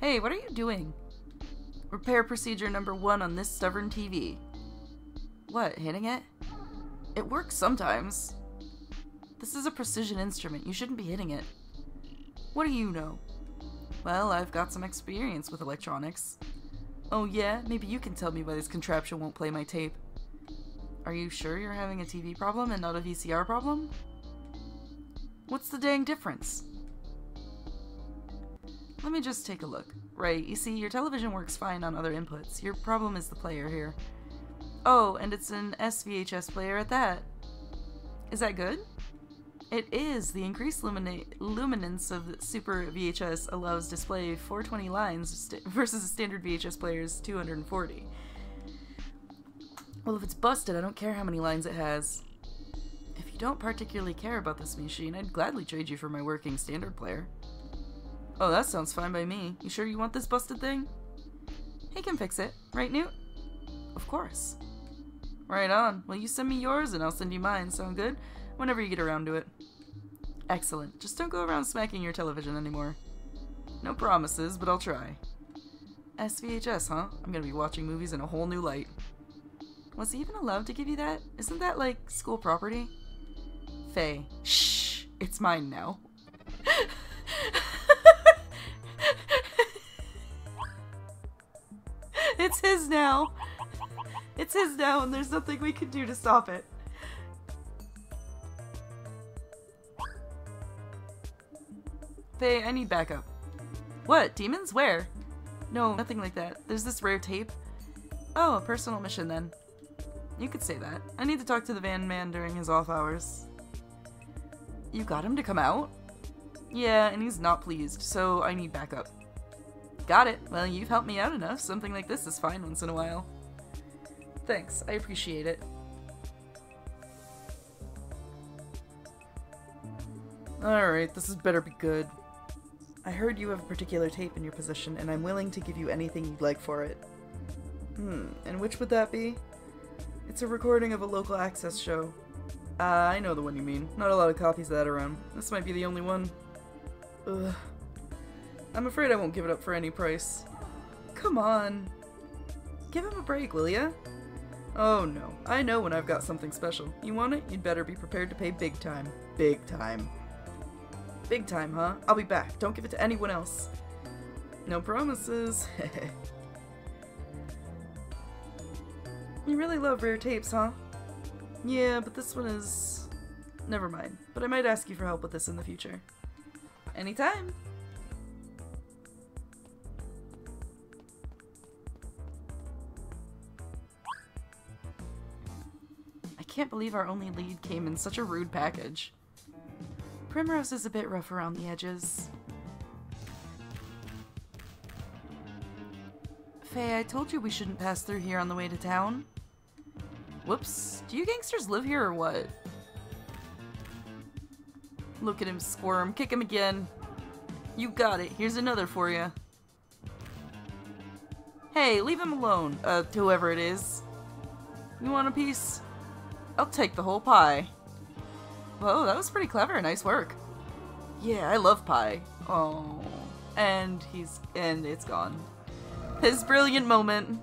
Hey, what are you doing? Repair procedure number one on this stubborn TV. What, hitting it? It works sometimes. This is a precision instrument. You shouldn't be hitting it. What do you know? Well, I've got some experience with electronics. Oh yeah? Maybe you can tell me why this contraption won't play my tape. Are you sure you're having a TV problem and not a VCR problem? What's the dang difference? Let me just take a look. Right, you see, your television works fine on other inputs. Your problem is the player here. Oh, and it's an SVHS player at that. Is that good? It is. The increased lumina luminance of Super VHS allows display 420 lines versus a standard VHS player's 240. Well, if it's busted, I don't care how many lines it has. If you don't particularly care about this machine, I'd gladly trade you for my working standard player. Oh, that sounds fine by me. You sure you want this busted thing? He can fix it, right, Knute? Of course. Right on. Well, you send me yours and I'll send you mine. Sound good? Whenever you get around to it. Excellent. Just don't go around smacking your television anymore. No promises, but I'll try. SVHS, huh? I'm gonna be watching movies in a whole new light. Was he even allowed to give you that? Isn't that like school property? Faye. Shh! It's mine now. it's his now. It's his now, and there's nothing we can do to stop it. Faye, I need backup. What? Demons? Where? No, nothing like that. There's this rare tape. Oh, a personal mission then. You could say that. I need to talk to the van man during his off hours. You got him to come out? Yeah, and he's not pleased, so I need backup. Got it. Well, you've helped me out enough. Something like this is fine once in a while. Thanks. I appreciate it. Alright, this is better be good. I heard you have a particular tape in your possession, and I'm willing to give you anything you'd like for it. Hmm, and which would that be? It's a recording of a local access show. Uh, I know the one you mean. Not a lot of copies of that around. This might be the only one. Ugh. I'm afraid I won't give it up for any price. Come on. Give him a break, will ya? Oh no, I know when I've got something special. You want it? You'd better be prepared to pay big time. Big time. Big time, huh? I'll be back. Don't give it to anyone else. No promises. you really love rare tapes, huh? Yeah, but this one is... Never mind. But I might ask you for help with this in the future. Anytime! I can't believe our only lead came in such a rude package. Primrose is a bit rough around the edges. Faye, I told you we shouldn't pass through here on the way to town. Whoops. Do you gangsters live here or what? Look at him squirm. Kick him again. You got it. Here's another for you. Hey, leave him alone, uh, whoever it is. You want a piece? I'll take the whole pie. Whoa, that was pretty clever. Nice work. Yeah, I love pie. Oh. And he's... and it's gone. His brilliant moment.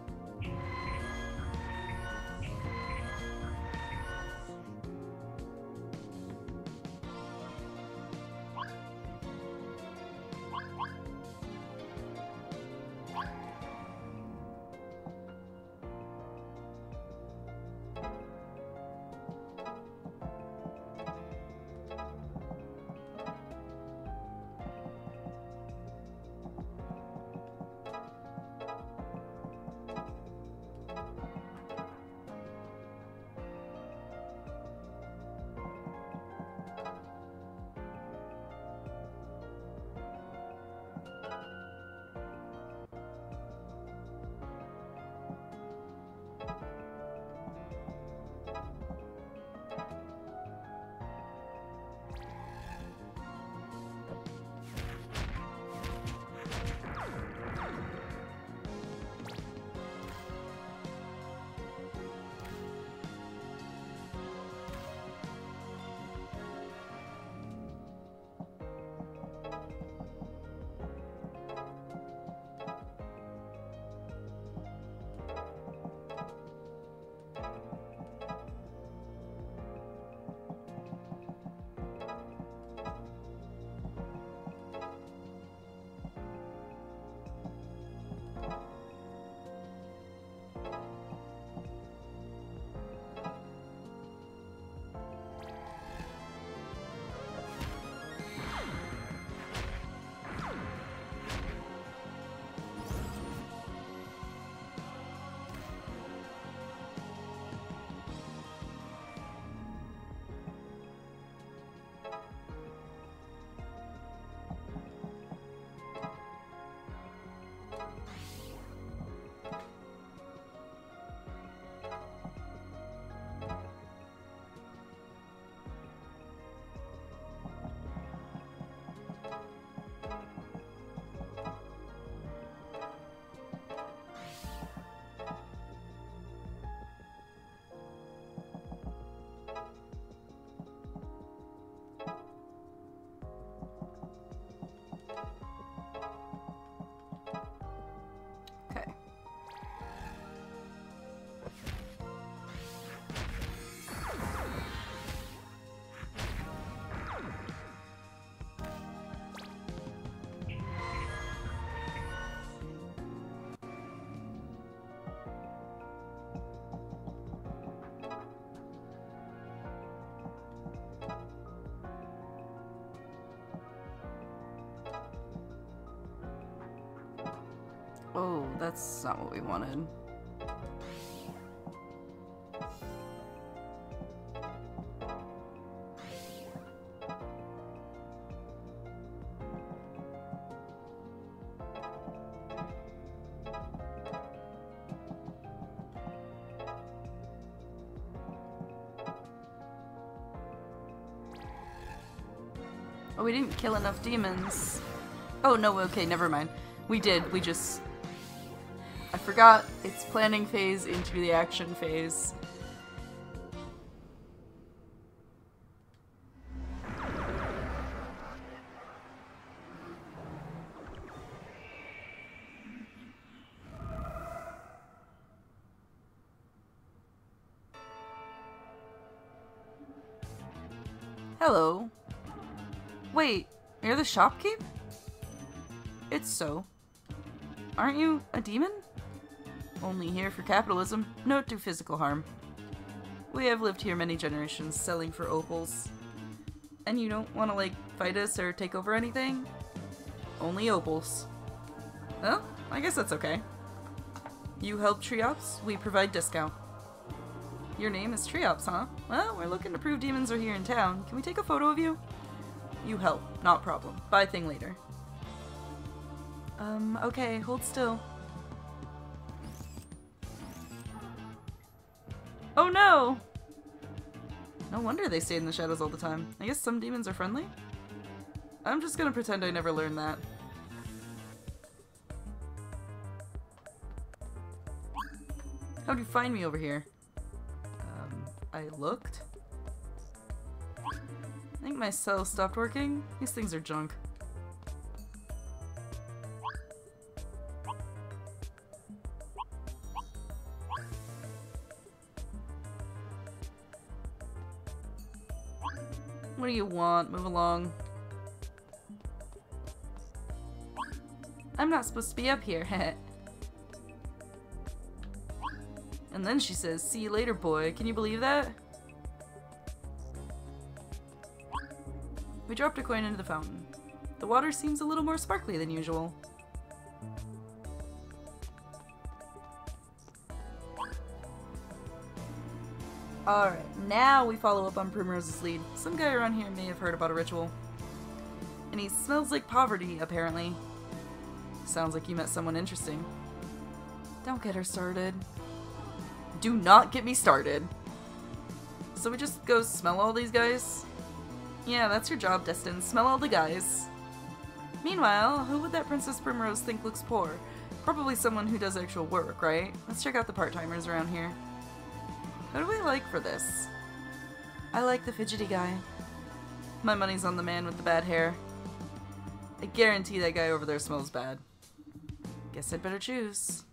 That's not what we wanted. Oh, we didn't kill enough demons. Oh, no, okay, never mind. We did, we just... Forgot it's planning phase into the action phase. Hello. Wait, you're the shopkeep? It's so. Aren't you a demon? Only here for capitalism, no to physical harm. We have lived here many generations selling for opals. And you don't want to, like, fight us or take over anything? Only opals. Well, I guess that's okay. You help Triops, we provide discount. Your name is Triops, huh? Well, we're looking to prove demons are here in town. Can we take a photo of you? You help, not problem. Buy thing later. Um, okay, hold still. No! No wonder they stay in the shadows all the time. I guess some demons are friendly? I'm just gonna pretend I never learned that. How'd you find me over here? Um, I looked? I think my cell stopped working. These things are junk. Want? Move along. I'm not supposed to be up here, And then she says, see you later, boy. Can you believe that? We dropped a coin into the fountain. The water seems a little more sparkly than usual. Alright, now we follow up on Primrose's lead. Some guy around here may have heard about a ritual. And he smells like poverty, apparently. Sounds like you met someone interesting. Don't get her started. Do not get me started. So we just go smell all these guys? Yeah, that's your job, Destin. Smell all the guys. Meanwhile, who would that Princess Primrose think looks poor? Probably someone who does actual work, right? Let's check out the part-timers around here. Who do we like for this? I like the fidgety guy. My money's on the man with the bad hair. I guarantee that guy over there smells bad. Guess I'd better choose.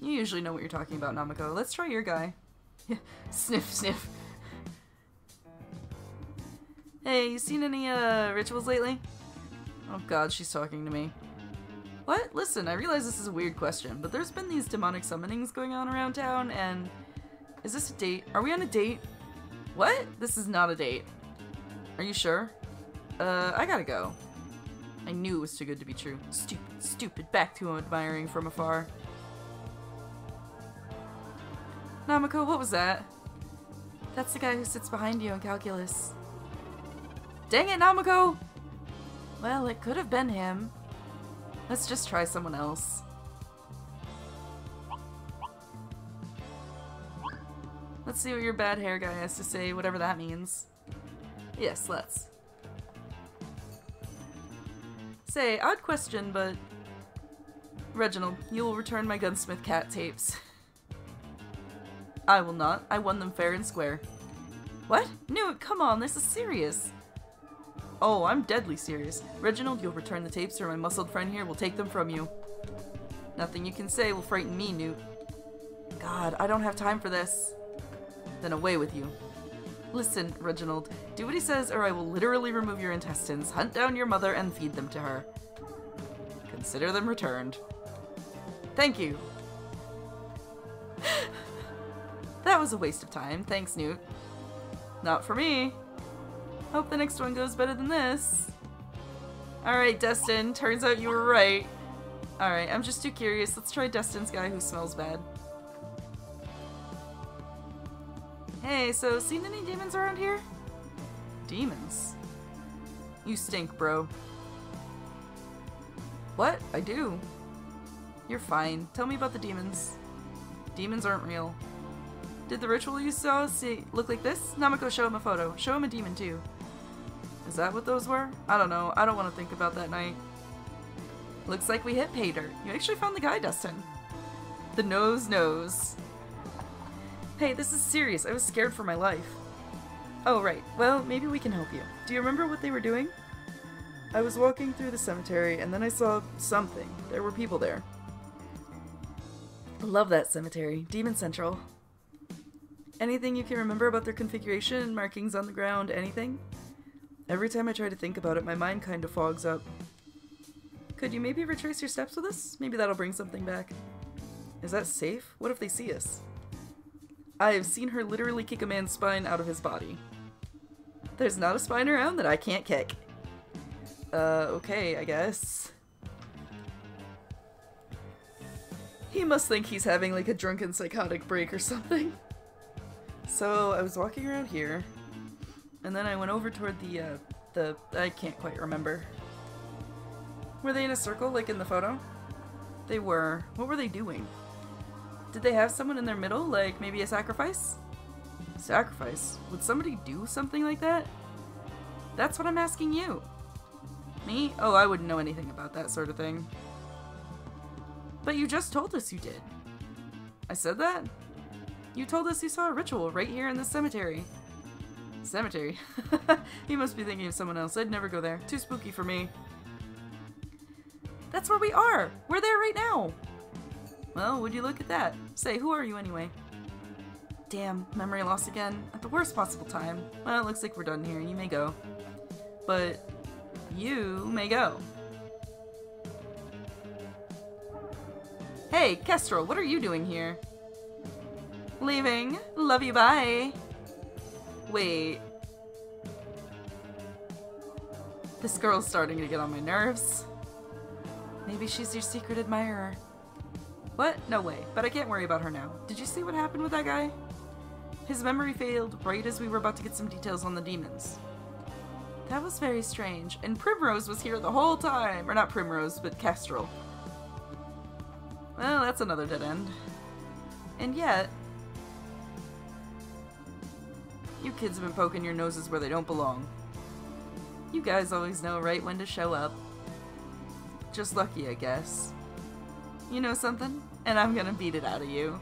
You usually know what you're talking about, Namako. Let's try your guy. sniff, sniff. Hey, you seen any, uh, rituals lately? Oh god, she's talking to me. What? Listen, I realize this is a weird question, but there's been these demonic summonings going on around town, and... Is this a date? Are we on a date? What? This is not a date. Are you sure? Uh, I gotta go. I knew it was too good to be true. Stupid, stupid, back to him admiring from afar. Namako, what was that? That's the guy who sits behind you in calculus. Dang it, Namako! Well, it could have been him. Let's just try someone else. Let's see what your bad hair guy has to say, whatever that means. Yes, let's. Say, odd question, but... Reginald, you will return my gunsmith cat tapes. I will not. I won them fair and square. What? No, come on, this is serious. Oh, I'm deadly serious. Reginald, you'll return the tapes or my muscled friend here will take them from you. Nothing you can say will frighten me, Knute. God, I don't have time for this. Then away with you. Listen, Reginald, do what he says or I will literally remove your intestines, hunt down your mother, and feed them to her. Consider them returned. Thank you. that was a waste of time. Thanks, Knute. Not for me. Hope the next one goes better than this. Alright, Destin. Turns out you were right. Alright, I'm just too curious. Let's try Destin's guy who smells bad. Hey, so seen any demons around here? Demons? You stink, bro. What? I do. You're fine. Tell me about the demons. Demons aren't real. Did the ritual you saw see look like this? Namako, show him a photo. Show him a demon too. Is that what those were? I don't know. I don't want to think about that night. Looks like we hit pay dirt. You actually found the guy, Destin. The nose knows. Hey, this is serious. I was scared for my life. Oh, right. Well, maybe we can help you. Do you remember what they were doing? I was walking through the cemetery and then I saw something. There were people there. Love that cemetery. Demon Central. Anything you can remember about their configuration, markings on the ground, anything? Every time I try to think about it, my mind kind of fogs up. Could you maybe retrace your steps with us? Maybe that'll bring something back. Is that safe? What if they see us? I have seen her literally kick a man's spine out of his body. There's not a spine around that I can't kick. Uh, okay, I guess. He must think he's having like a drunken psychotic break or something. So I was walking around here, and then I went over toward the, uh, the, I can't quite remember. Were they in a circle like in the photo? They were. What were they doing? Did they have someone in their middle, like maybe a sacrifice? Sacrifice? Would somebody do something like that? That's what I'm asking you. Me? Oh, I wouldn't know anything about that sort of thing. But you just told us you did. I said that? You told us you saw a ritual right here in the cemetery. Cemetery? he must be thinking of someone else. I'd never go there. Too spooky for me. That's where we are! We're there right now! Well, would you look at that? Say, who are you anyway? Damn, memory loss again. At the worst possible time. Well, it looks like we're done here. You may go. But you may go. Hey, Kestrel, what are you doing here? Leaving. Love you, bye. Wait. This girl's starting to get on my nerves. Maybe she's your secret admirer. What? No way. But I can't worry about her now. Did you see what happened with that guy? His memory failed right as we were about to get some details on the demons. That was very strange. And Primrose was here the whole time. Or not Primrose, but Kestrel. Well, that's another dead end. And yet... You kids have been poking your noses where they don't belong. You guys always know right when to show up. Just lucky, I guess. You know something? And I'm gonna beat it out of you.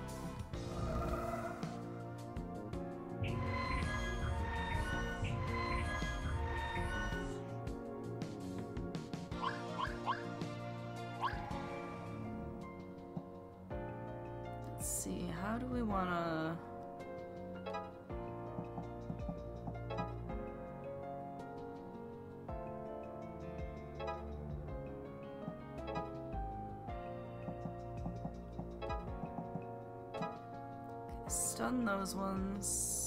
Let's see, how do we wanna... Stun those ones.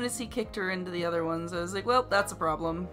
Soon as he kicked her into the other ones, I was like, well, that's a problem.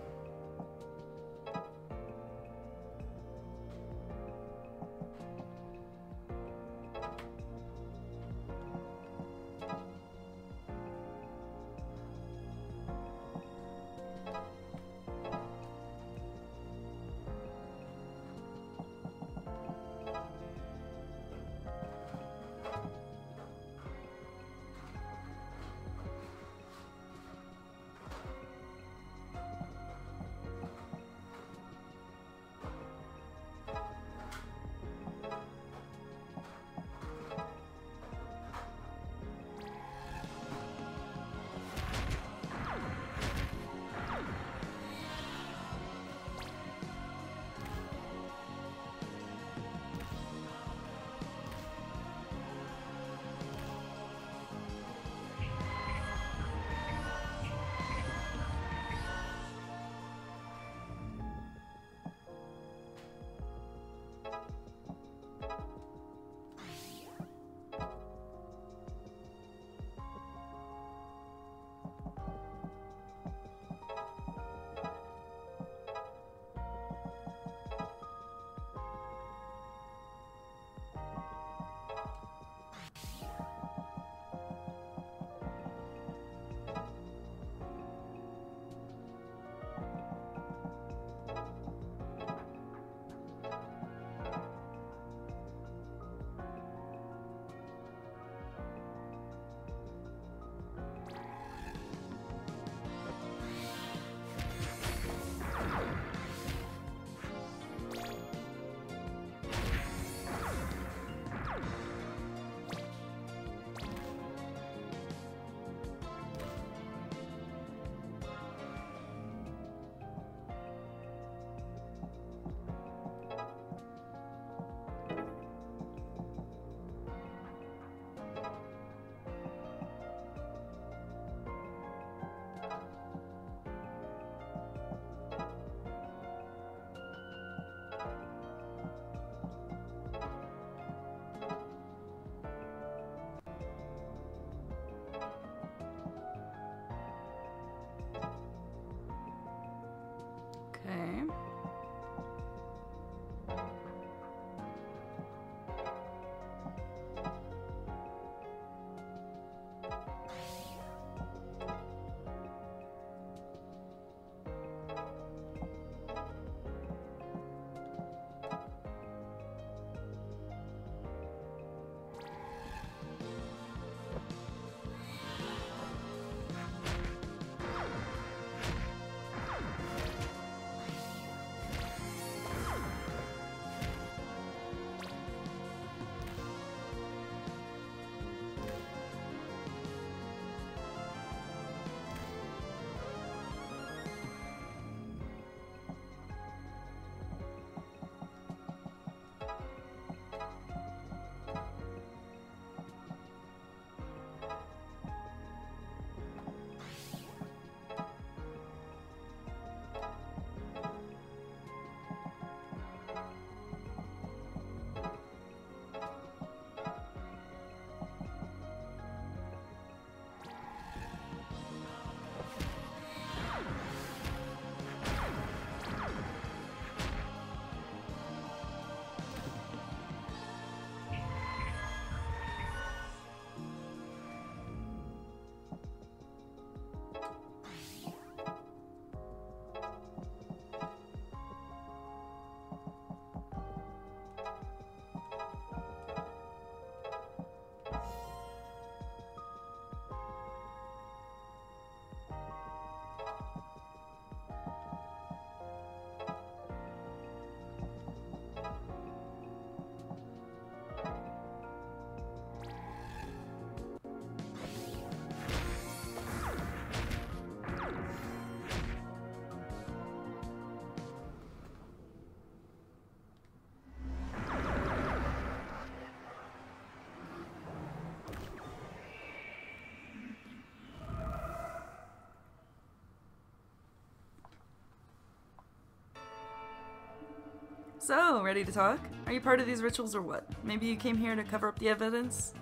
So, ready to talk? Are you part of these rituals or what? Maybe you came here to cover up the evidence?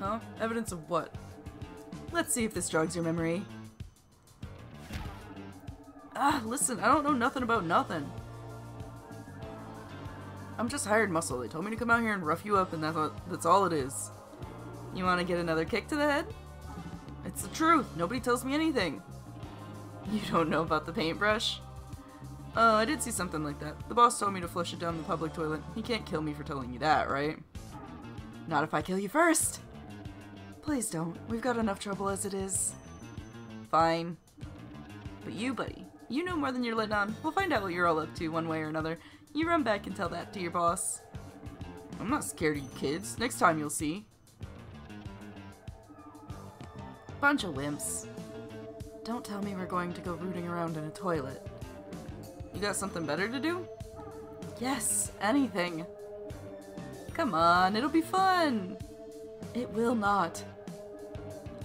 Huh? Evidence of what? Let's see if this jogs your memory. Ah, listen, I don't know nothing about nothing. I'm just hired muscle. They told me to come out here and rough you up, and that's all, that's all it is. You want to get another kick to the head? Truth. Nobody tells me anything. You don't know about the paintbrush? Oh, I did see something like that. The boss told me to flush it down the public toilet. He can't kill me for telling you that, right? Not if I kill you first! Please don't. We've got enough trouble as it is. Fine. But you, buddy, you know more than you're letting on. We'll find out what you're all up to one way or another. You run back and tell that to your boss. I'm not scared of you kids. Next time you'll see. Bunch of wimps. Don't tell me we're going to go rooting around in a toilet. You got something better to do? Yes, anything. Come on, it'll be fun. It will not.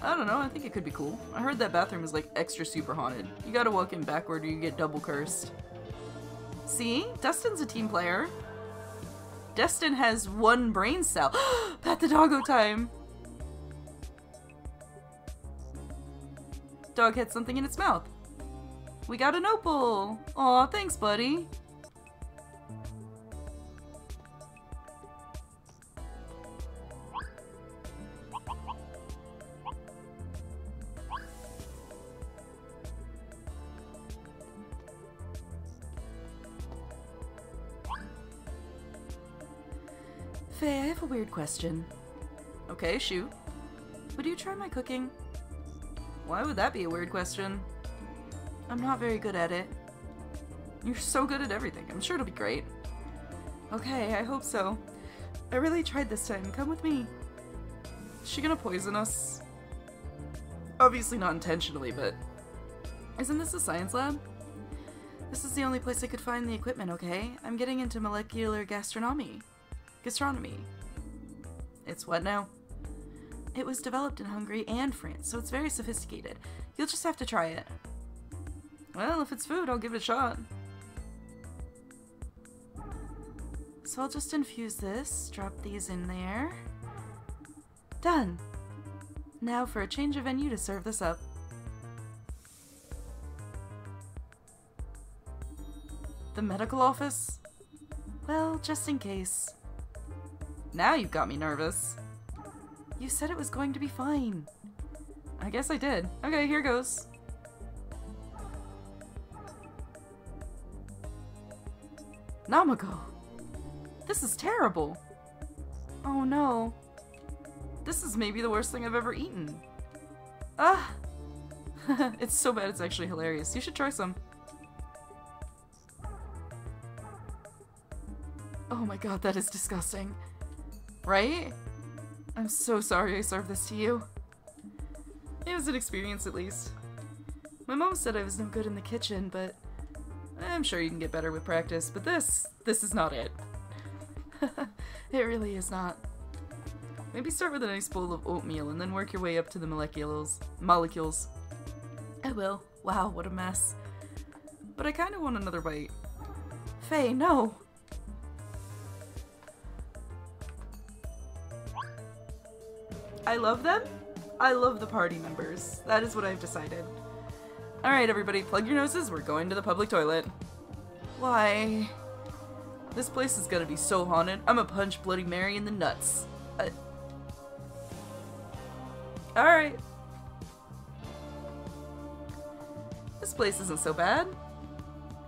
I don't know, I think it could be cool. I heard that bathroom is like extra super haunted. You gotta walk in backward or you get double cursed. See? Destin's a team player. Destin has one brain cell. Pat the doggo time! Dog had something in its mouth. We got an opal! Aw, thanks, buddy. Faye, I have a weird question. Okay, shoot. Would you try my cooking? Why would that be a weird question? I'm not very good at it. You're so good at everything. I'm sure it'll be great. Okay, I hope so. I really tried this time. Come with me. Is she gonna poison us? Obviously not intentionally, but... Isn't this a science lab? This is the only place I could find the equipment, okay? I'm getting into molecular gastronomy. Gastronomy. It's what now? It was developed in Hungary and France, so it's very sophisticated. You'll just have to try it. Well, if it's food, I'll give it a shot. So I'll just infuse this, drop these in there. Done! Now for a change of venue to serve this up. The medical office? Well, just in case. Now you've got me nervous. You said it was going to be fine. I guess I did. Okay, here goes. Namako! This is terrible! Oh no. This is maybe the worst thing I've ever eaten. Ah! it's so bad it's actually hilarious. You should try some. Oh my god, that is disgusting. Right? I'm so sorry I served this to you. It was an experience at least. My mom said I was no good in the kitchen, but I'm sure you can get better with practice, but this, this is not it. it really is not. Maybe start with a nice bowl of oatmeal and then work your way up to the molecules. Molecules. I will. Wow, what a mess. But I kind of want another bite. Faye, no! I love them. I love the party members. That is what I've decided. Alright, everybody, plug your noses. We're going to the public toilet. Why? This place is gonna be so haunted. I'm gonna punch Bloody Mary in the nuts. Uh... Alright. This place isn't so bad.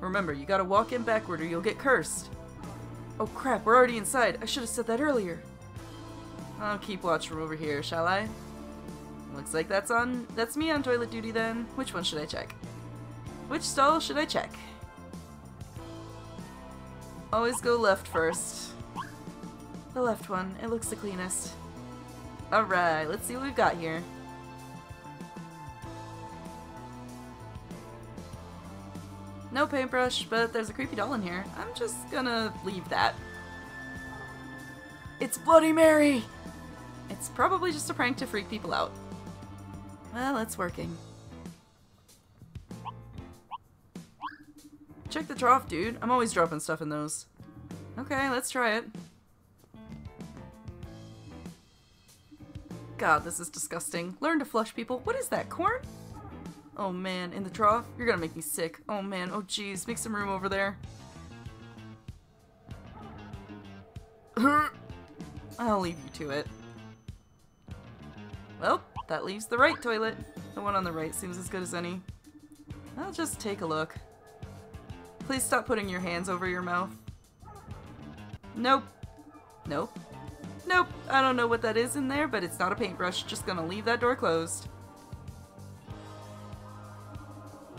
Remember, you gotta walk in backward or you'll get cursed. Oh crap, we're already inside. I should have said that earlier. I'll keep watch from over here, shall I? Looks like that's on- that's me on toilet duty then. Which one should I check? Which stall should I check? Always go left first. The left one. It looks the cleanest. Alright, let's see what we've got here. No paintbrush, but there's a creepy doll in here. I'm just gonna leave that. It's Bloody Mary! It's probably just a prank to freak people out. Well, it's working. Check the trough, dude. I'm always dropping stuff in those. Okay, let's try it. God, this is disgusting. Learn to flush, people. What is that, corn? Oh man, in the trough? You're gonna make me sick. Oh man, oh jeez, make some room over there. I'll leave you to it. Well, that leaves the right toilet. The one on the right seems as good as any. I'll just take a look. Please stop putting your hands over your mouth. Nope. Nope. Nope. I don't know what that is in there, but it's not a paintbrush. Just gonna leave that door closed.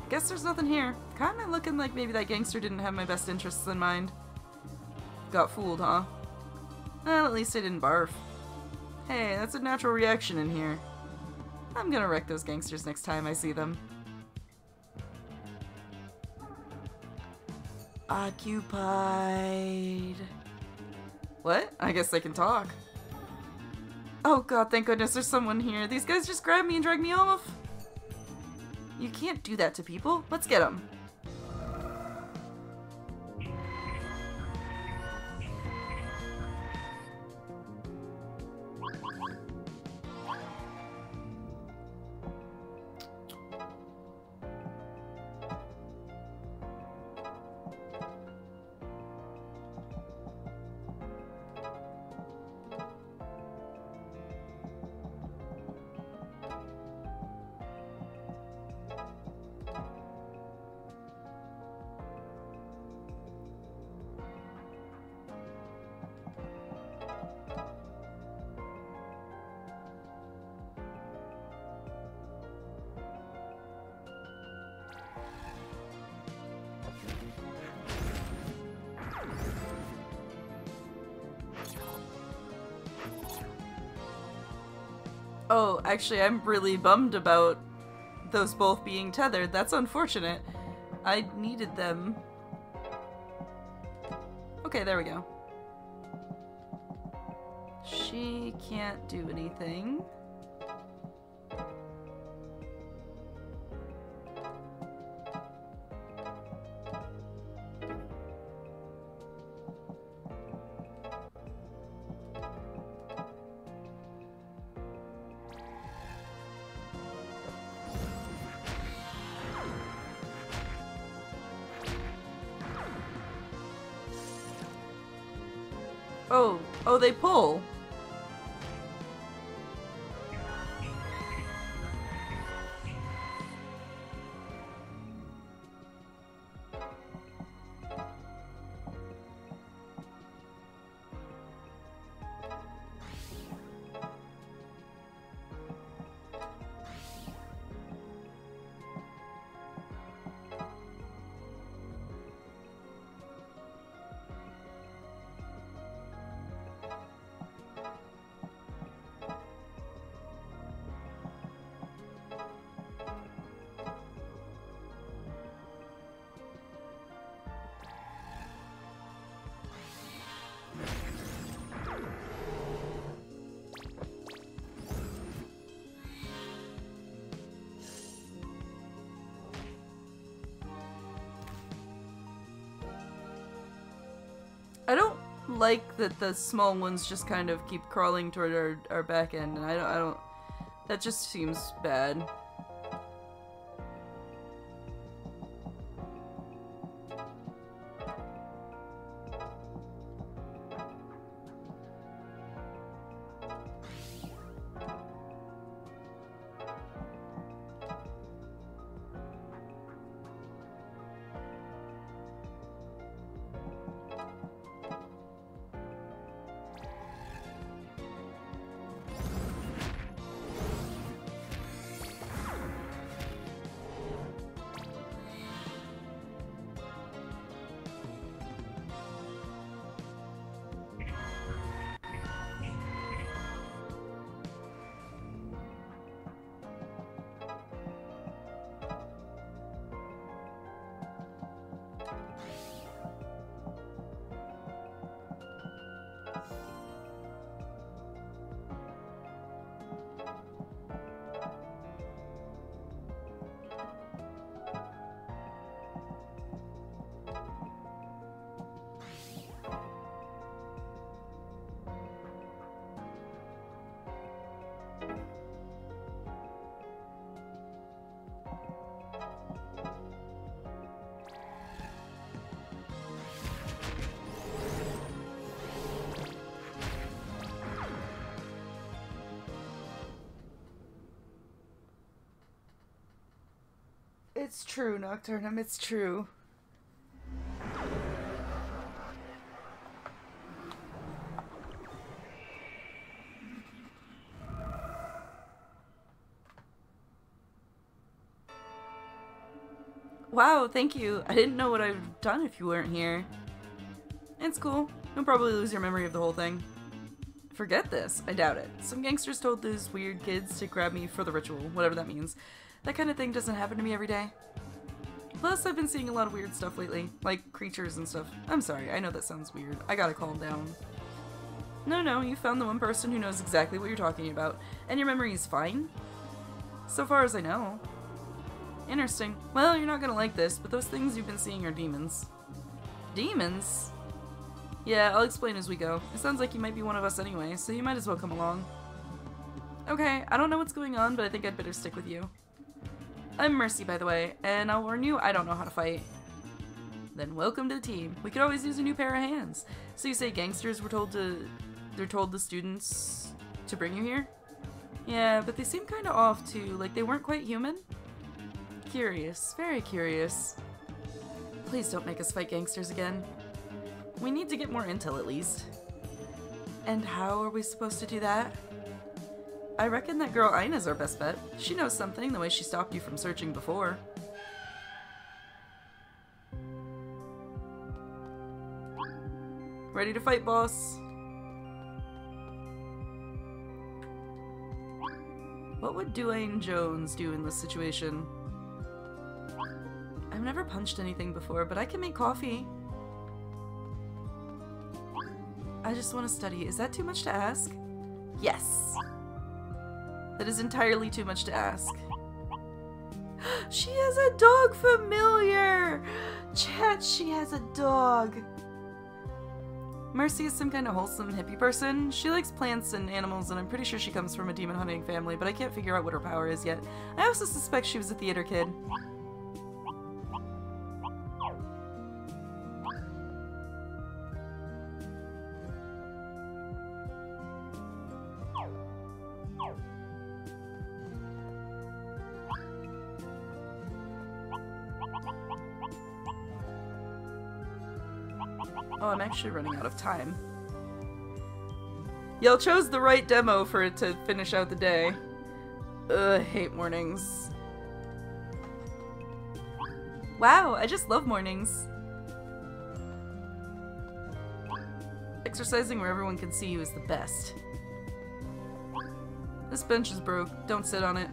Guess there's nothing here. Kinda looking like maybe that gangster didn't have my best interests in mind. Got fooled, huh? Well, at least I didn't barf. Hey, that's a natural reaction in here. I'm gonna wreck those gangsters next time I see them. Occupied. What? I guess they can talk. Oh god, thank goodness there's someone here. These guys just grabbed me and dragged me off. You can't do that to people. Let's get them. Actually, I'm really bummed about those both being tethered. That's unfortunate. I needed them. Okay, there we go. She can't do anything. They pull. Like that the small ones just kind of keep crawling toward our, our back end, and I don't, I don't, that just seems bad. It's true, Nocturnum, it's true. Wow, thank you. I didn't know what I've done if you weren't here. It's cool. You'll probably lose your memory of the whole thing. Forget this. I doubt it. Some gangsters told those weird kids to grab me for the ritual, whatever that means. That kind of thing doesn't happen to me every day. Plus, I've been seeing a lot of weird stuff lately, like creatures and stuff. I'm sorry, I know that sounds weird. I gotta calm down. No, no, you found the one person who knows exactly what you're talking about, and your memory is fine? So far as I know. Interesting. Well, you're not gonna like this, but those things you've been seeing are demons. Demons? Yeah, I'll explain as we go. It sounds like you might be one of us anyway, so you might as well come along. Okay, I don't know what's going on, but I think I'd better stick with you. I'm Mercy, by the way, and I'll warn you, I don't know how to fight. Then welcome to the team. We could always use a new pair of hands. So you say gangsters were told to... They're told the students to bring you here? Yeah, but they seem kinda off too, like they weren't quite human? Curious, very curious. Please don't make us fight gangsters again. We need to get more intel at least. And how are we supposed to do that? I reckon that girl Ina's our best bet. She knows something, the way she stopped you from searching before. Ready to fight, boss? What would Duane Jones do in this situation? I've never punched anything before, but I can make coffee. I just want to study. Is that too much to ask? Yes. That is entirely too much to ask. she has a dog familiar! Chat, she has a dog. Mercy is some kind of wholesome hippie person. She likes plants and animals, and I'm pretty sure she comes from a demon hunting family, but I can't figure out what her power is yet. I also suspect she was a theater kid. Actually running out of time. Y'all chose the right demo for it to finish out the day. Ugh, hate mornings. Wow, I just love mornings. Exercising where everyone can see you is the best. This bench is broke. Don't sit on it.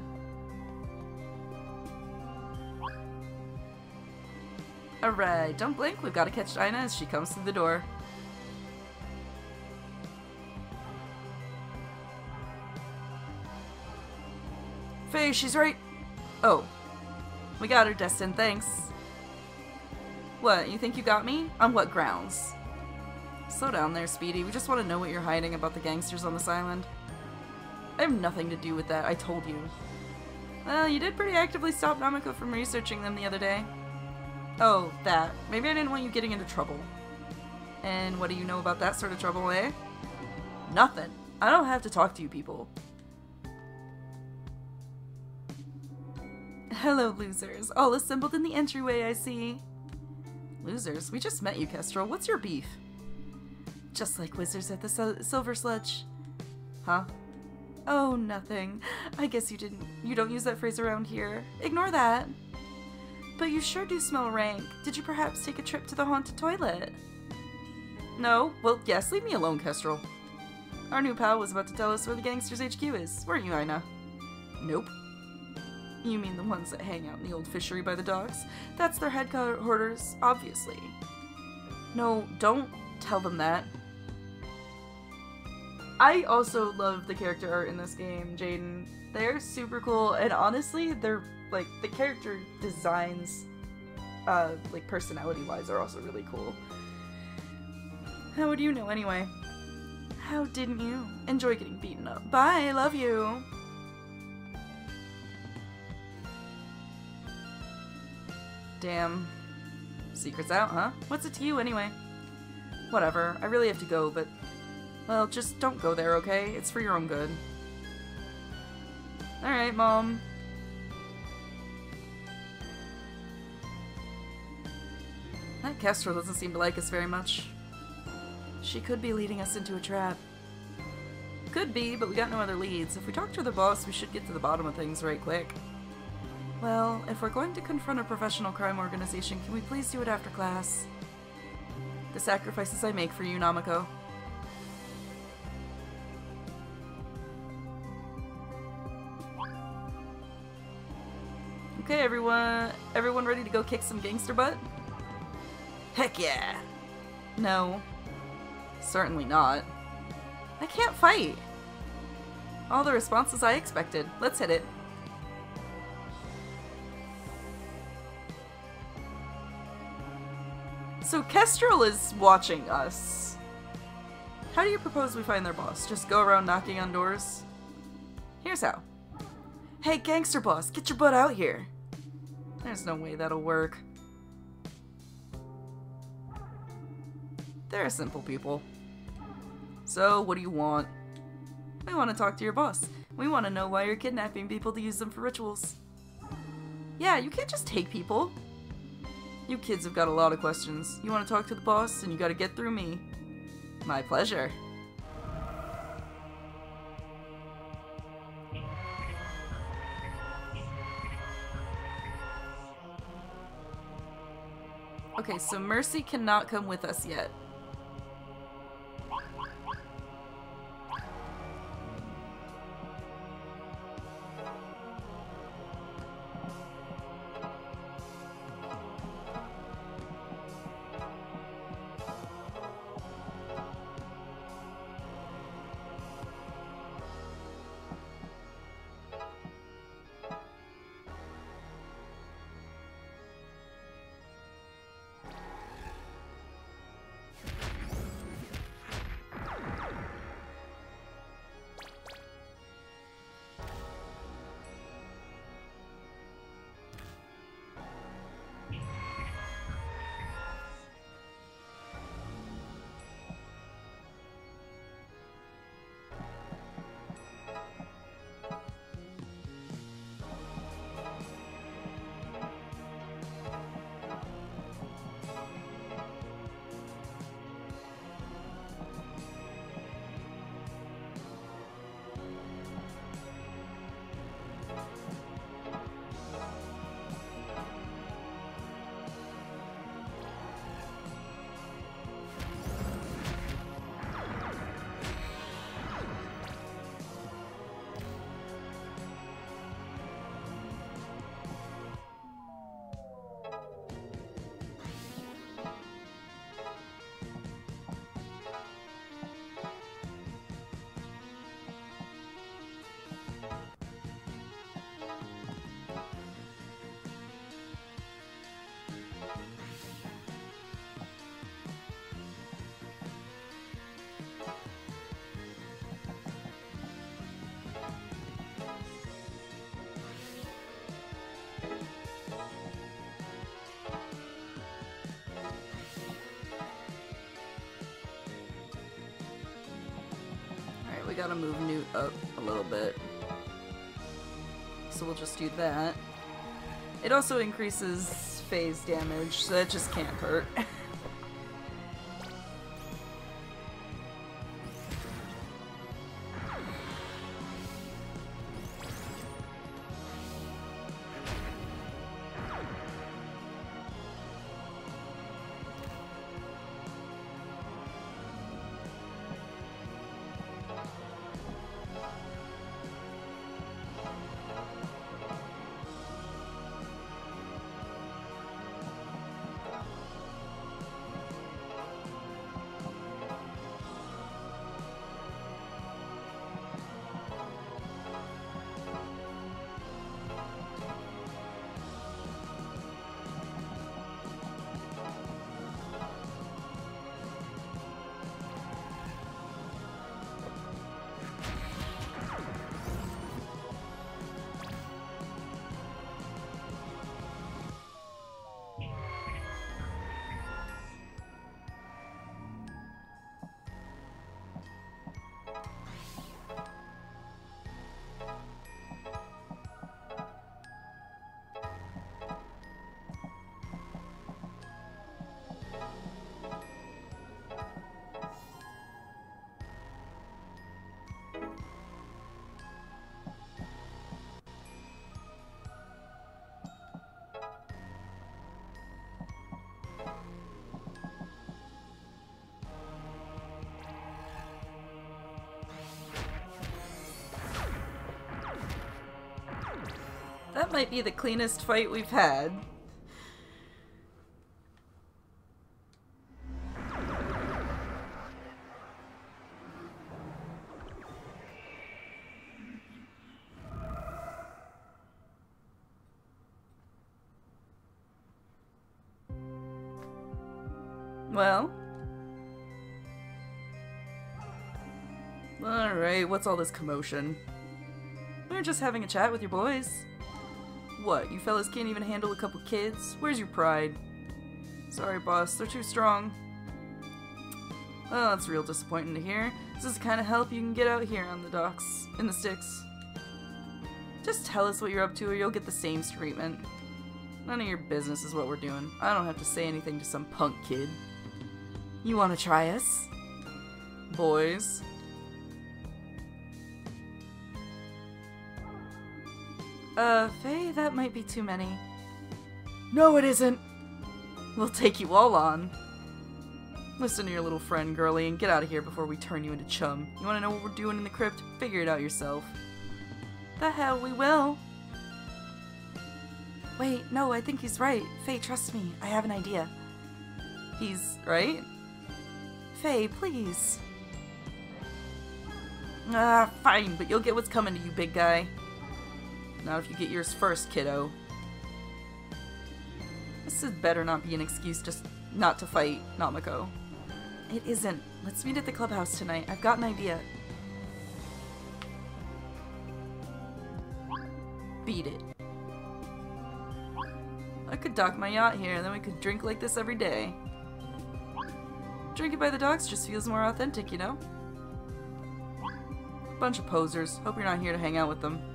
Alright, don't blink. We've got to catch Ina as she comes through the door. Faye, she's right. Oh. We got her, Destin. Thanks. What, you think you got me? On what grounds? Slow down there, Speedy. We just want to know what you're hiding about the gangsters on this island. I have nothing to do with that, I told you. Well, you did pretty actively stop Namako from researching them the other day. Oh, that. Maybe I didn't want you getting into trouble. And what do you know about that sort of trouble, eh? Nothing. I don't have to talk to you people. Hello, losers. All assembled in the entryway, I see. Losers? We just met you, Kestrel. What's your beef? Just like wizards at the Silver Sludge. Huh? Oh, nothing. I guess you didn't- you don't use that phrase around here. Ignore that. But you sure do smell rank. Did you perhaps take a trip to the haunted toilet? No? Well, yes, leave me alone, Kestrel. Our new pal was about to tell us where the gangsters HQ is, weren't you, Ina? Nope. You mean the ones that hang out in the old fishery by the docks? That's their headquarters, obviously. No, don't tell them that. I also love the character art in this game, Jaden. They're super cool, and honestly, they're like the character designs, uh, like personality wise, are also really cool. How would you know anyway? How didn't you? Enjoy getting beaten up. Bye, love you. Damn. Secret's out, huh? What's it to you anyway? Whatever, I really have to go, but... Well, just don't go there, okay? It's for your own good. Alright, Mom. Kestrel doesn't seem to like us very much. She could be leading us into a trap. Could be, but we got no other leads. If we talk to the boss, we should get to the bottom of things right quick. Well, if we're going to confront a professional crime organization, can we please do it after class? The sacrifices I make for you, Namako. Okay, everyone, everyone ready to go kick some gangster butt? Heck yeah! No. Certainly not. I can't fight! All the responses I expected. Let's hit it. So Kestrel is watching us. How do you propose we find their boss? Just go around knocking on doors? Here's how. Hey, gangster boss, get your butt out here. There's no way that'll work. They're simple people. So, what do you want? We want to talk to your boss. We want to know why you're kidnapping people to use them for rituals. Yeah, you can't just take people. You kids have got a lot of questions. You want to talk to the boss, and you gotta get through me. My pleasure. Okay, so Mercy cannot come with us yet. Gotta move Knute up a little bit. So we'll just do that. It also increases phase damage, so that just can't hurt. might be the cleanest fight we've had. Well. Alright, what's all this commotion? We are just having a chat with your boys. What, you fellas can't even handle a couple kids? Where's your pride? Sorry, boss, they're too strong. Well, that's real disappointing to hear. This is the kind of help you can get out here on the docks, in the sticks. Just tell us what you're up to or you'll get the same treatment. None of your business is what we're doing. I don't have to say anything to some punk kid. You want to try us? Boys. Uh, Faye, that might be too many. No, it isn't! We'll take you all on. Listen to your little friend, girlie, and get out of here before we turn you into chum. You want to know what we're doing in the crypt? Figure it out yourself. The hell we will. Wait, no, I think he's right. Faye, trust me. I have an idea. He's right? Faye, please. Ah, fine, but you'll get what's coming to you, big guy. Not if you get yours first, kiddo. This is better not be an excuse just not to fight Namako. It isn't. Let's meet at the clubhouse tonight. I've got an idea. Beat it. I could dock my yacht here, and then we could drink like this every day. Drinking by the docks just feels more authentic, you know? Bunch of posers. Hope you're not here to hang out with them.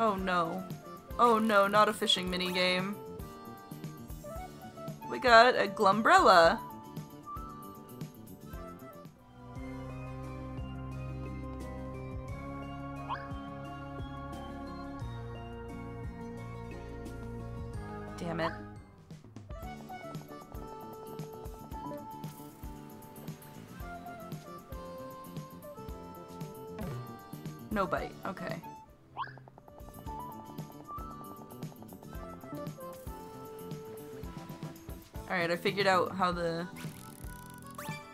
Oh no. Oh no, not a fishing minigame. We got a glumbrella. Figured out how the...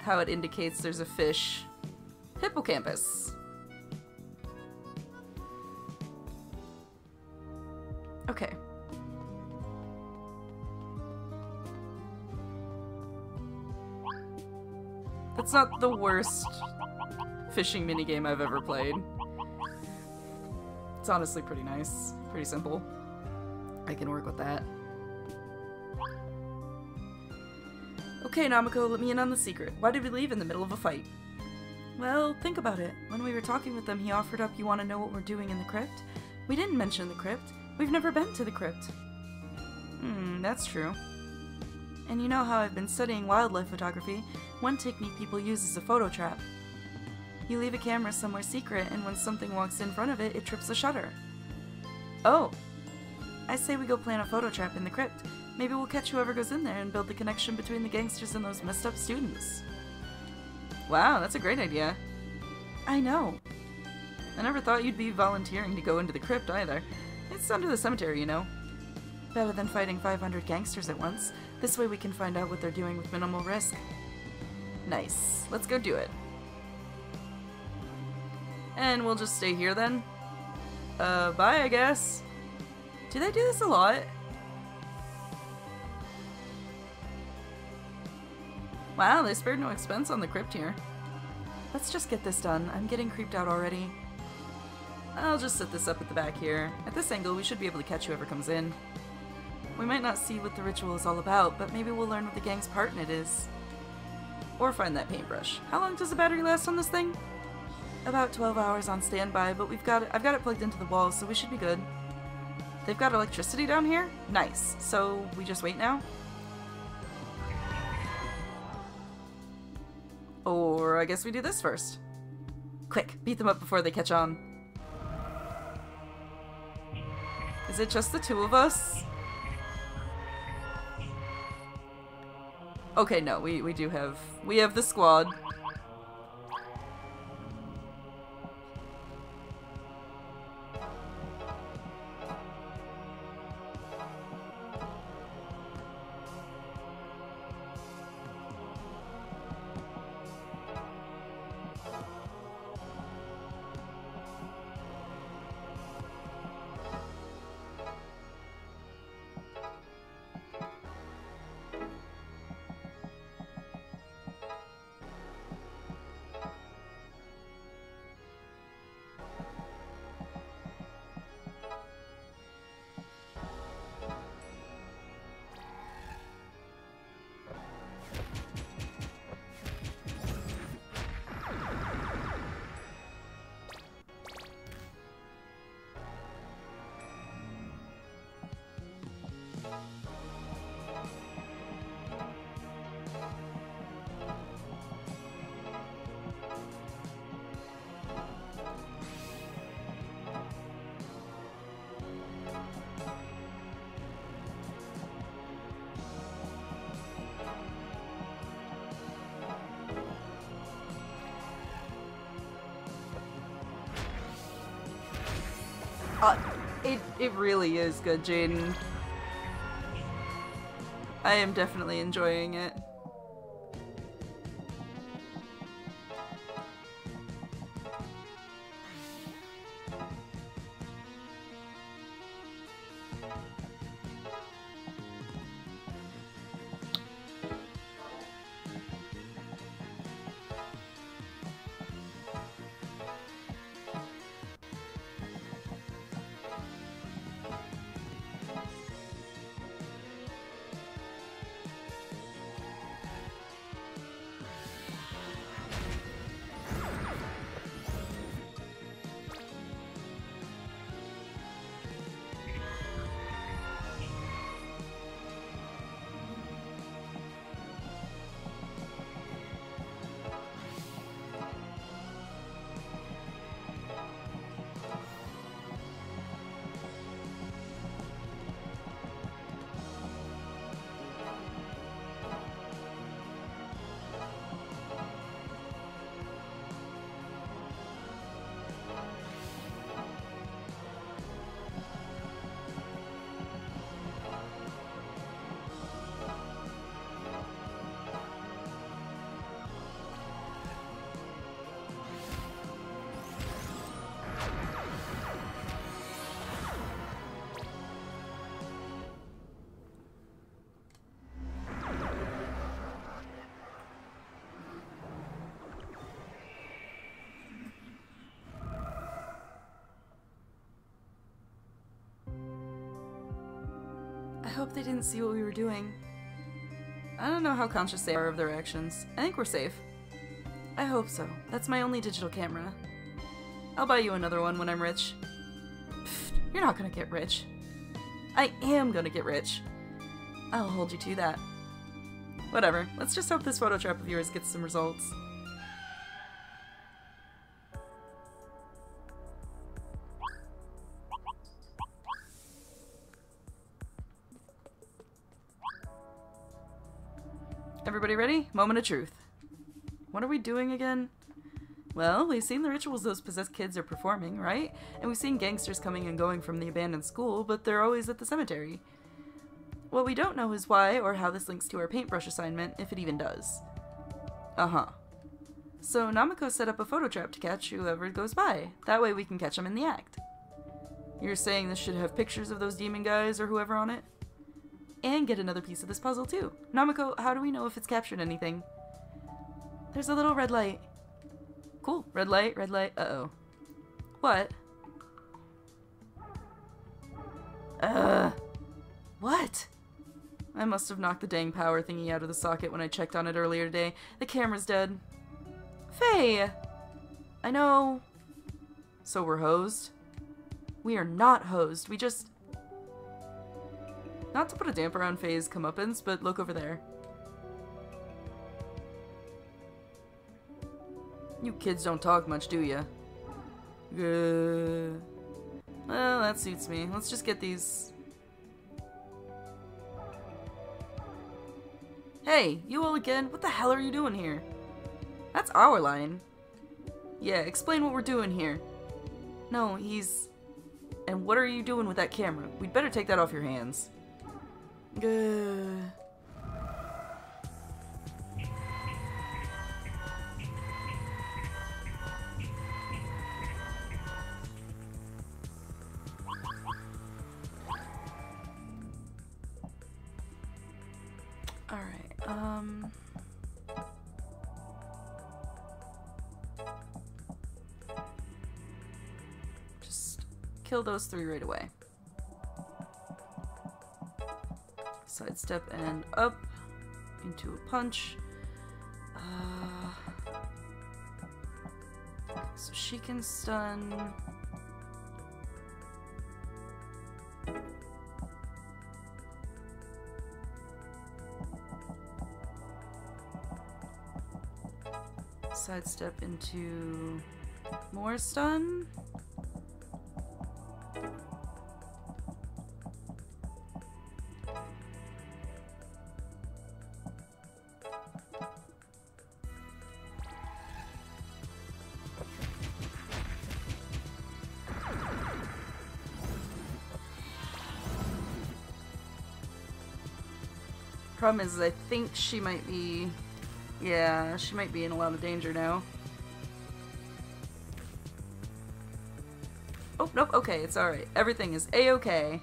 how it indicates there's a fish. Hippocampus. Okay. That's not the worst fishing minigame I've ever played. It's honestly pretty nice. Pretty simple. I can work with that. Okay, Namako, let me in on the secret. Why did we leave in the middle of a fight? Well, think about it. When we were talking with them, he offered up you want to know what we're doing in the crypt? We didn't mention the crypt. We've never been to the crypt. Hmm, that's true. And you know how I've been studying wildlife photography. One technique people use is a photo trap. You leave a camera somewhere secret, and when something walks in front of it, it trips the shutter. Oh. I say we go plan a photo trap in the crypt. Maybe we'll catch whoever goes in there and build the connection between the gangsters and those messed up students. Wow, that's a great idea. I know. I never thought you'd be volunteering to go into the crypt either. It's under the cemetery, you know. Better than fighting 500 gangsters at once. This way we can find out what they're doing with minimal risk. Nice. Let's go do it. And we'll just stay here then. Uh, bye, I guess. Do they do this a lot? Wow, they spared no expense on the crypt here. Let's just get this done. I'm getting creeped out already. I'll just set this up at the back here. At this angle, we should be able to catch whoever comes in. We might not see what the ritual is all about, but maybe we'll learn what the gang's part in it is. Or find that paintbrush. How long does the battery last on this thing? About 12 hours on standby, but we've got it, I've got it plugged into the wall, so we should be good. They've got electricity down here? Nice. So we just wait now? Or I guess we do this first. Quick, beat them up before they catch on. Is it just the two of us? Okay, no, we, we do have... We have the squad. Really is good, Jaden. I am definitely enjoying it. Hope see what we were doing. I don't know how conscious they are of their actions. I think we're safe. I hope so. That's my only digital camera. I'll buy you another one when I'm rich. Pfft, you're not gonna get rich. I am gonna get rich. I'll hold you to that. Whatever, let's just hope this photo trap of yours gets some results. Everybody ready? Moment of truth. What are we doing again? Well, we've seen the rituals those possessed kids are performing, right? And we've seen gangsters coming and going from the abandoned school, but they're always at the cemetery. What we don't know is why or how this links to our paintbrush assignment, if it even does. Uh-huh. So Namako set up a photo trap to catch whoever goes by. That way we can catch them in the act. You're saying this should have pictures of those demon guys or whoever on it? And get another piece of this puzzle too. Namako, how do we know if it's captured anything? There's a little red light. Cool. Red light, red light. Uh-oh. What? Uh. What? I must have knocked the dang power thingy out of the socket when I checked on it earlier today. The camera's dead. Faye! I know. So we're hosed? We are not hosed. We just... Not to put a damper on Faye's comeuppance, but look over there. You kids don't talk much, do ya? Uh, well, that suits me. Let's just get these... Hey, you all again? What the hell are you doing here? That's our line. Yeah, explain what we're doing here. No, he's... And what are you doing with that camera? We'd better take that off your hands. Good. Alright, um... Just kill those three right away. Sidestep and up into a punch. Uh, so she can stun. Sidestep into more stun. Problem is, I think she might be... Yeah, she might be in a lot of danger now. Oh, nope, okay, it's alright. Everything is a-okay.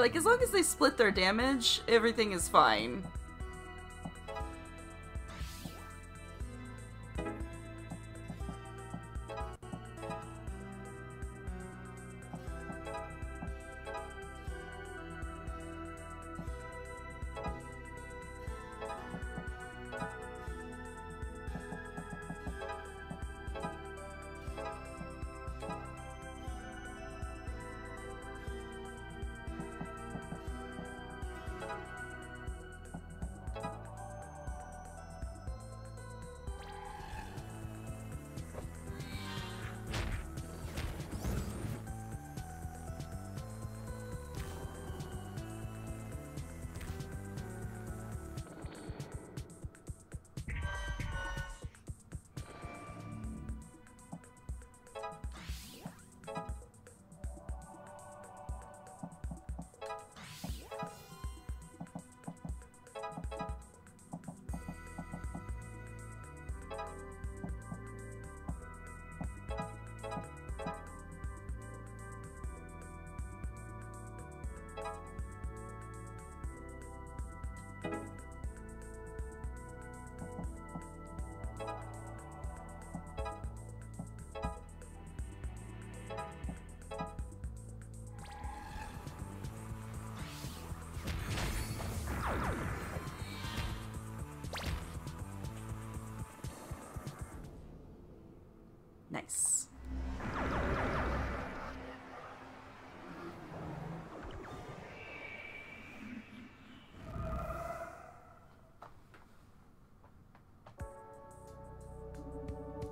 Like as long as they split their damage, everything is fine.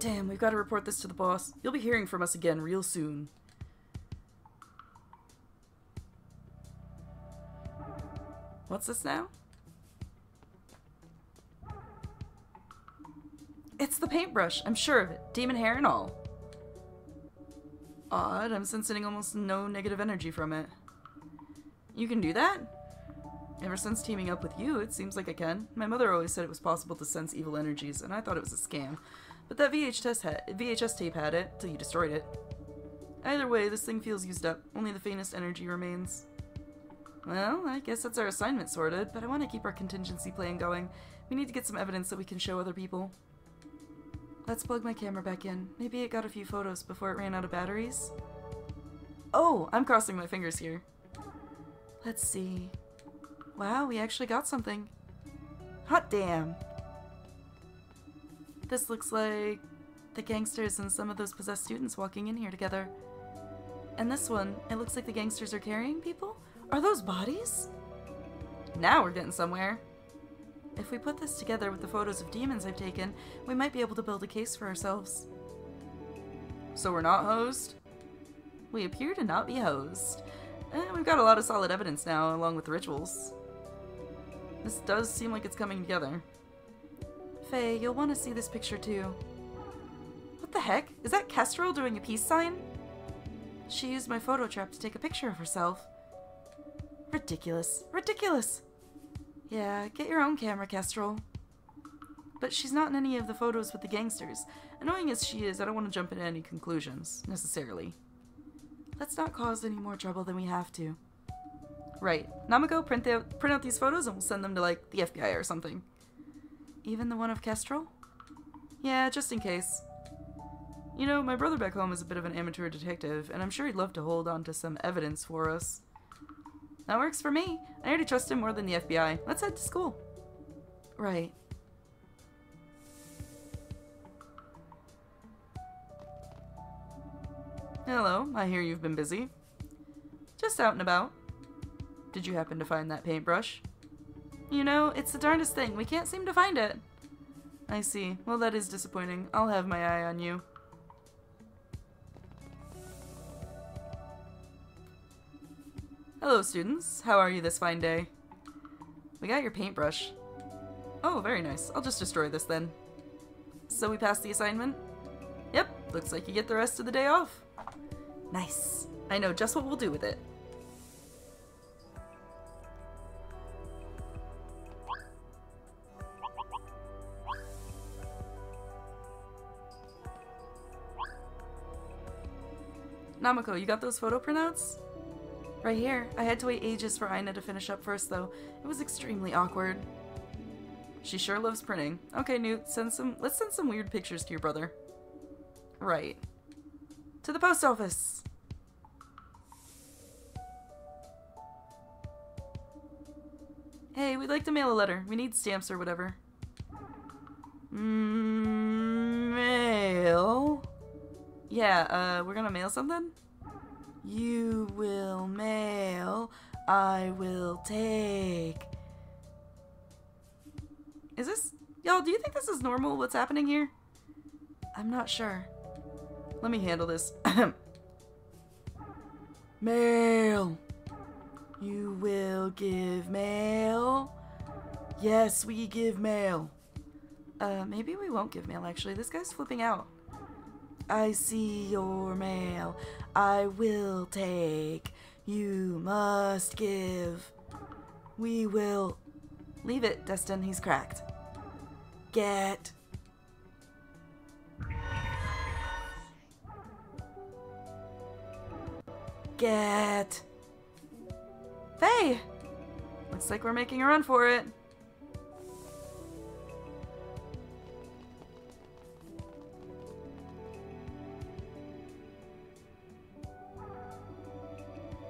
Damn, we've got to report this to the boss. You'll be hearing from us again real soon. What's this now? It's the paintbrush, I'm sure of it. Demon hair and all. Odd, I'm sensing almost no negative energy from it. You can do that? Ever since teaming up with you, it seems like I can. My mother always said it was possible to sense evil energies, and I thought it was a scam. But that VHS, ha VHS tape had it, till you destroyed it. Either way, this thing feels used up. Only the faintest energy remains. Well, I guess that's our assignment sorted, but I want to keep our contingency plan going. We need to get some evidence that we can show other people. Let's plug my camera back in. Maybe it got a few photos before it ran out of batteries. Oh, I'm crossing my fingers here. Let's see. Wow, we actually got something. Hot damn. This looks like the gangsters and some of those possessed students walking in here together. And this one, it looks like the gangsters are carrying people? Are those bodies? Now we're getting somewhere. If we put this together with the photos of demons I've taken, we might be able to build a case for ourselves. So we're not hosed? We appear to not be hosed. Eh, we've got a lot of solid evidence now, along with the rituals. This does seem like it's coming together. Faye, you'll want to see this picture too. What the heck? Is that Kestrel doing a peace sign? She used my photo trap to take a picture of herself. Ridiculous. Ridiculous! Yeah, get your own camera, Kestrel. But she's not in any of the photos with the gangsters. Annoying as she is, I don't want to jump into any conclusions, necessarily. Let's not cause any more trouble than we have to. Right. Namako, print, the, print out these photos and we'll send them to, like, the FBI or something. Even the one of Kestrel? Yeah, just in case. You know, my brother back home is a bit of an amateur detective, and I'm sure he'd love to hold on to some evidence for us. That works for me. I already trust him more than the FBI. Let's head to school. Right. Hello, I hear you've been busy. Just out and about. Did you happen to find that paintbrush? You know, it's the darndest thing. We can't seem to find it. I see. Well, that is disappointing. I'll have my eye on you. Hello, students. How are you this fine day? We got your paintbrush. Oh, very nice. I'll just destroy this then. So we passed the assignment? Yep, looks like you get the rest of the day off. Nice. I know just what we'll do with it. Namako, you got those photo printouts? Right here. I had to wait ages for Aina to finish up first, though. It was extremely awkward. She sure loves printing. Okay, Knute, send some- let's send some weird pictures to your brother. Right. To the post office! Hey, we'd like to mail a letter. We need stamps or whatever. Mm, mail? Yeah, uh, we're gonna mail something? You will mail, I will take. Is this. Y'all, do you think this is normal, what's happening here? I'm not sure. Let me handle this. mail! You will give mail? Yes, we give mail. Uh, maybe we won't give mail, actually. This guy's flipping out. I see your mail. I will take. You must give. We will. Leave it, Destin. He's cracked. Get. Get. Faye! Looks like we're making a run for it.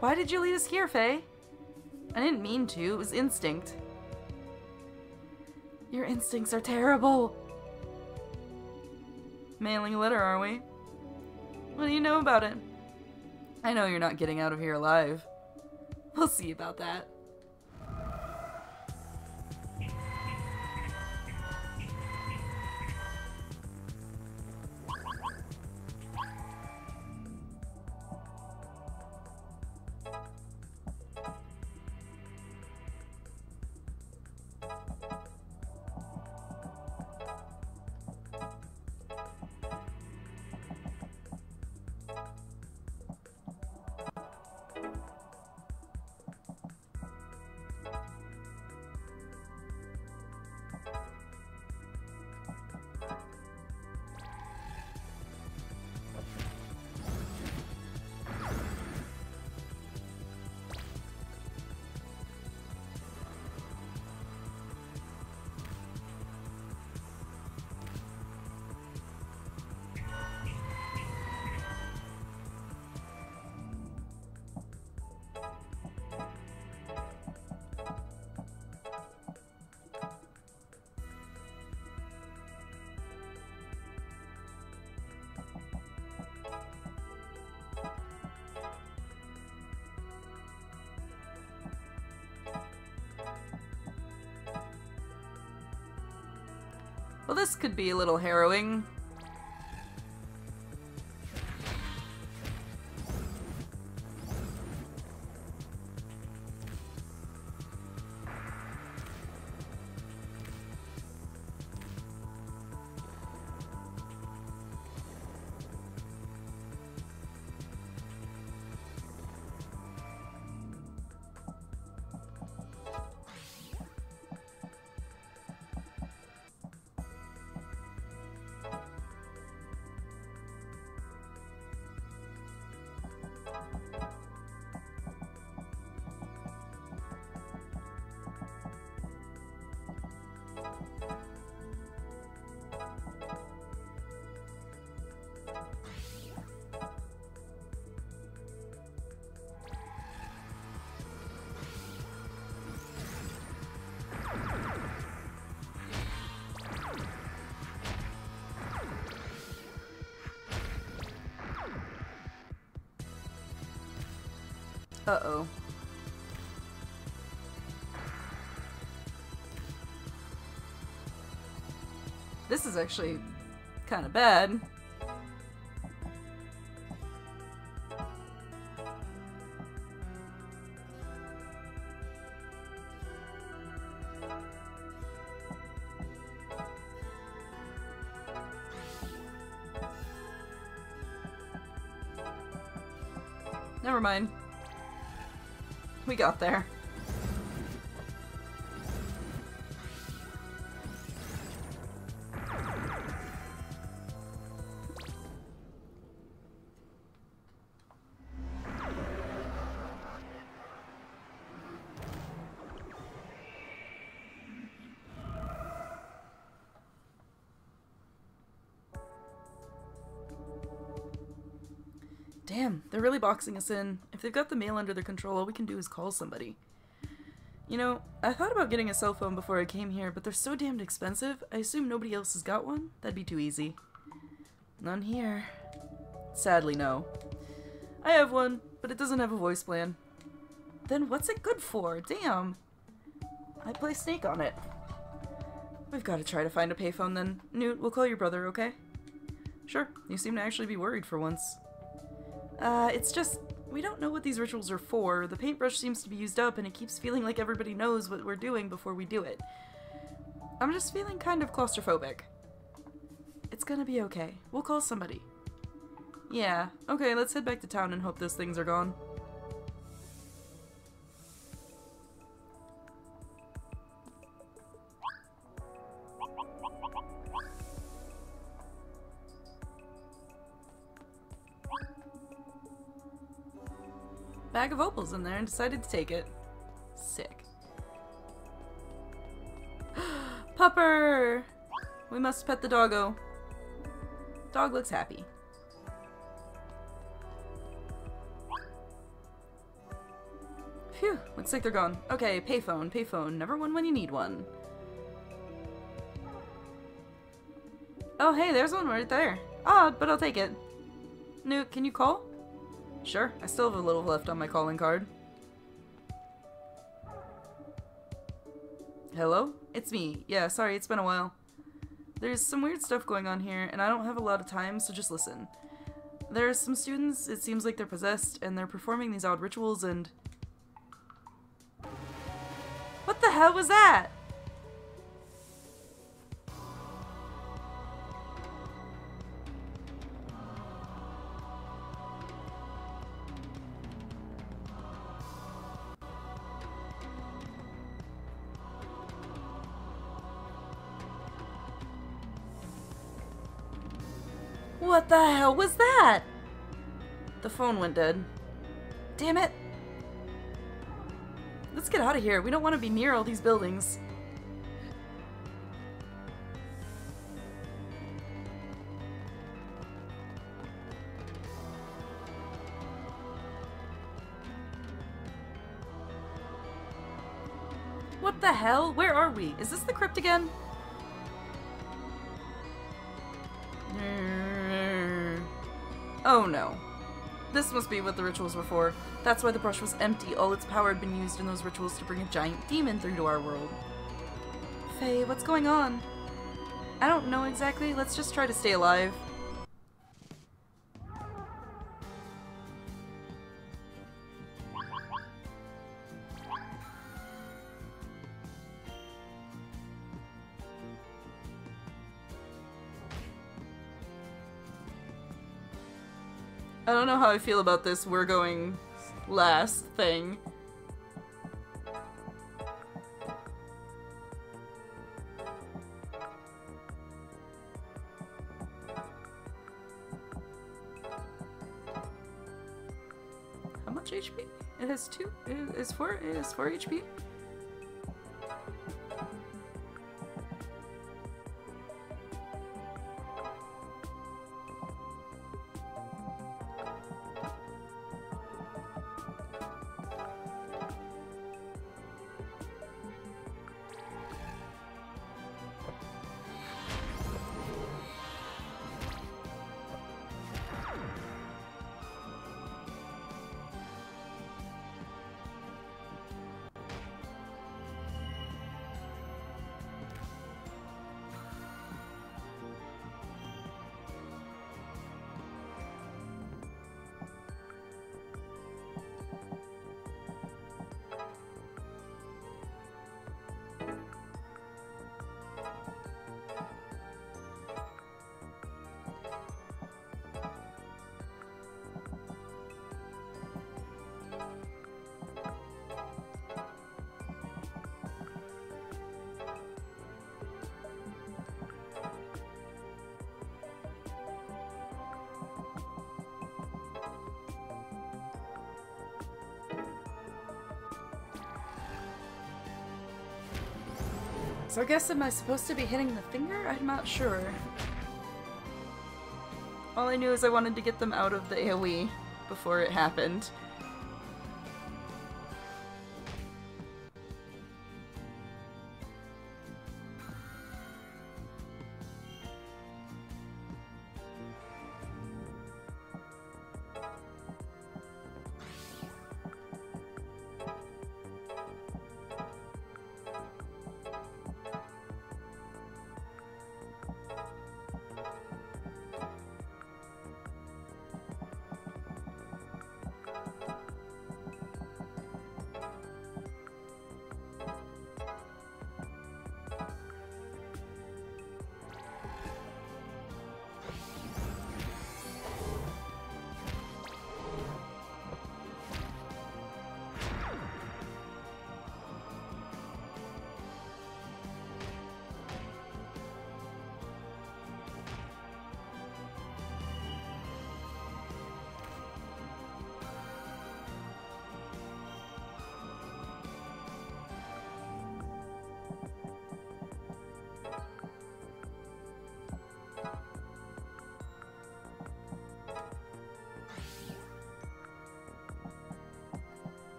Why did you lead us here, Faye? I didn't mean to. It was instinct. Your instincts are terrible. Mailing a letter, are we? What do you know about it? I know you're not getting out of here alive. We'll see about that. Well, this could be a little harrowing. Uh-oh. This is actually kind of bad. Never mind. We got there. Damn, they're really boxing us in. If they've got the mail under their control, all we can do is call somebody. You know, I thought about getting a cell phone before I came here, but they're so damned expensive. I assume nobody else has got one? That'd be too easy. None here. Sadly, no. I have one, but it doesn't have a voice plan. Then what's it good for? Damn. I play Snake on it. We've got to try to find a payphone then. Knute, we'll call your brother, okay? Sure, you seem to actually be worried for once. Uh, it's just, we don't know what these rituals are for. The paintbrush seems to be used up and it keeps feeling like everybody knows what we're doing before we do it. I'm just feeling kind of claustrophobic. It's gonna be okay. We'll call somebody. Yeah, okay, let's head back to town and hope those things are gone. Bag of opals in there and decided to take it. Sick. Pupper! We must pet the doggo. Dog looks happy. Phew, looks like they're gone. Okay, payphone, payphone. Never one when you need one. Oh, hey, there's one right there. Odd, but I'll take it. Knute, can you call? Sure, I still have a little left on my calling card. Hello? It's me. Yeah, sorry, it's been a while. There's some weird stuff going on here, and I don't have a lot of time, so just listen. There are some students, it seems like they're possessed, and they're performing these odd rituals, and... What the hell was that? What the hell was that? The phone went dead. Damn it. Let's get out of here. We don't want to be near all these buildings. What the hell? Where are we? Is this the crypt again? Oh no. This must be what the rituals were for. That's why the brush was empty. All its power had been used in those rituals to bring a giant demon through to our world. Faye, what's going on? I don't know exactly. Let's just try to stay alive. How I feel about this we're going last thing. How much HP? It has two. It is four. It is four HP. So I guess am I supposed to be hitting the finger? I'm not sure. All I knew is I wanted to get them out of the AoE before it happened.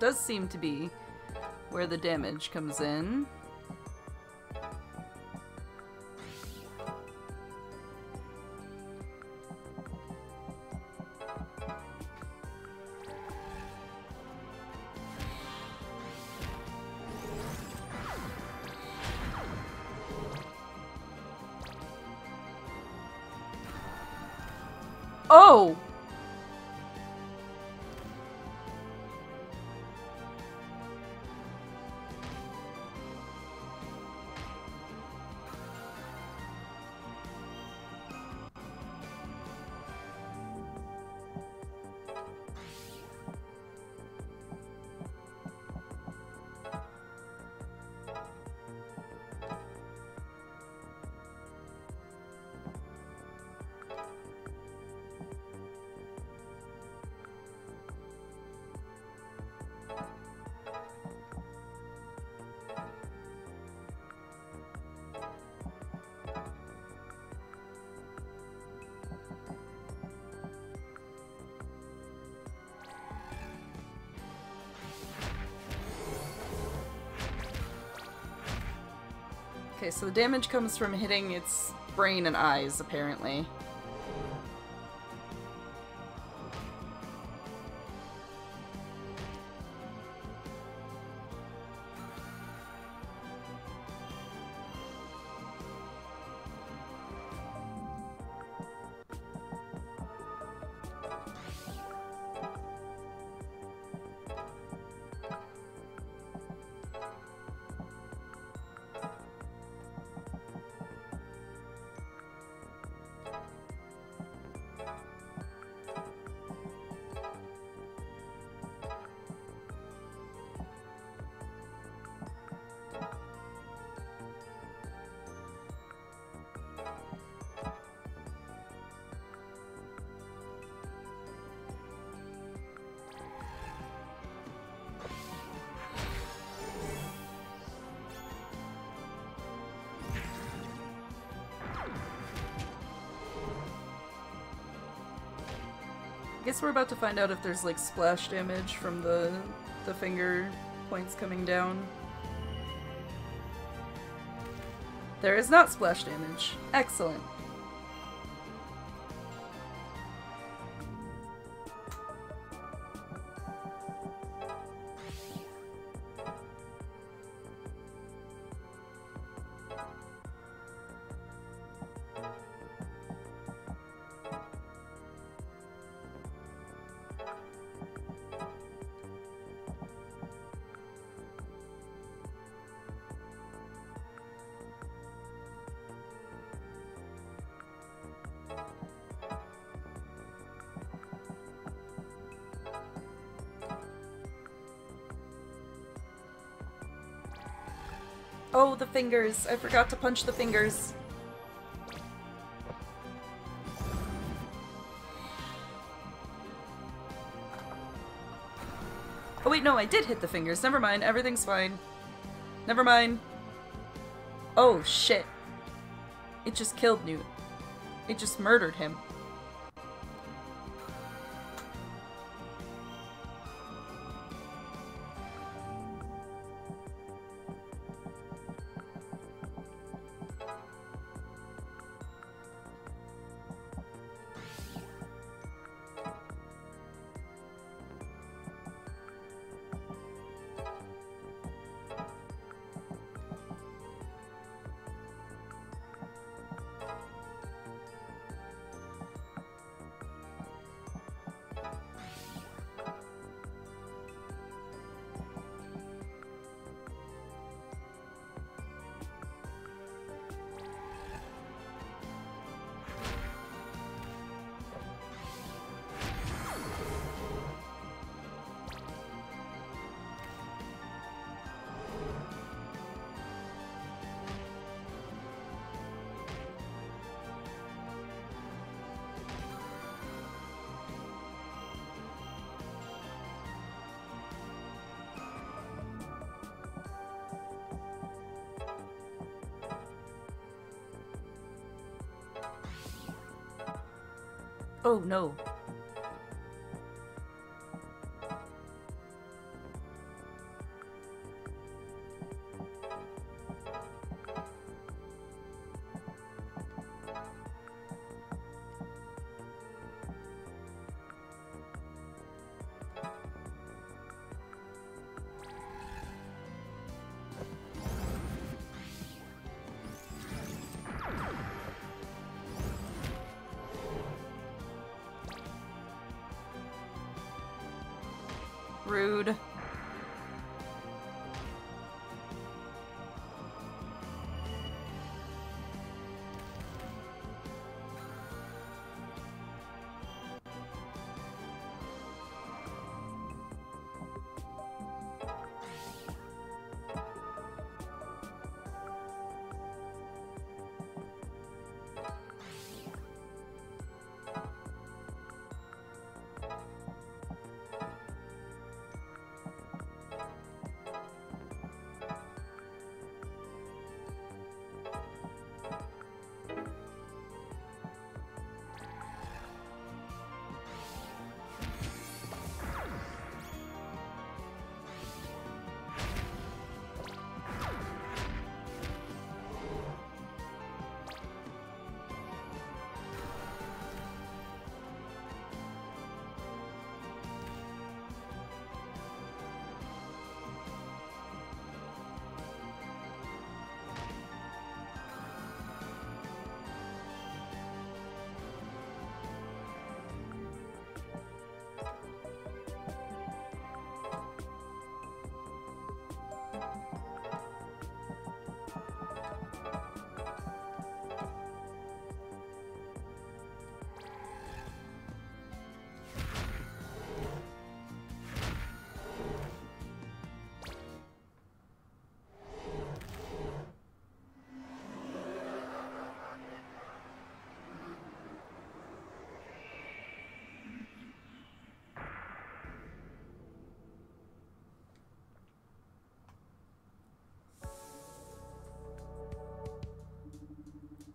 Does seem to be where the damage comes in. So the damage comes from hitting its brain and eyes, apparently. We're about to find out if there's like splash damage from the the finger points coming down. There is not splash damage. Excellent. Oh, the fingers. I forgot to punch the fingers. Oh wait, no, I did hit the fingers. Never mind, everything's fine. Never mind. Oh shit. It just killed Knute. It just murdered him. Oh no.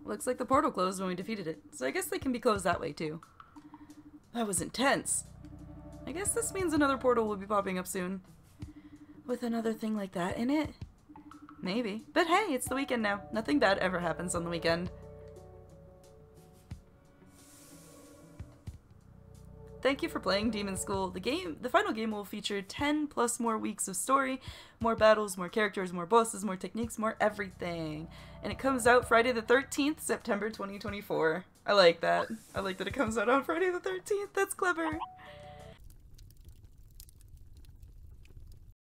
Looks like the portal closed when we defeated it, so I guess they can be closed that way too. That was intense. I guess this means another portal will be popping up soon. With another thing like that in it? Maybe. But hey, it's the weekend now. Nothing bad ever happens on the weekend. Thank you for playing Demonschool. The game, the final game will feature 10 plus more weeks of story, more battles, more characters, more bosses, more techniques, more everything. And it comes out Friday the 13th, September 2024. I like that. I like that it comes out on Friday the 13th. That's clever.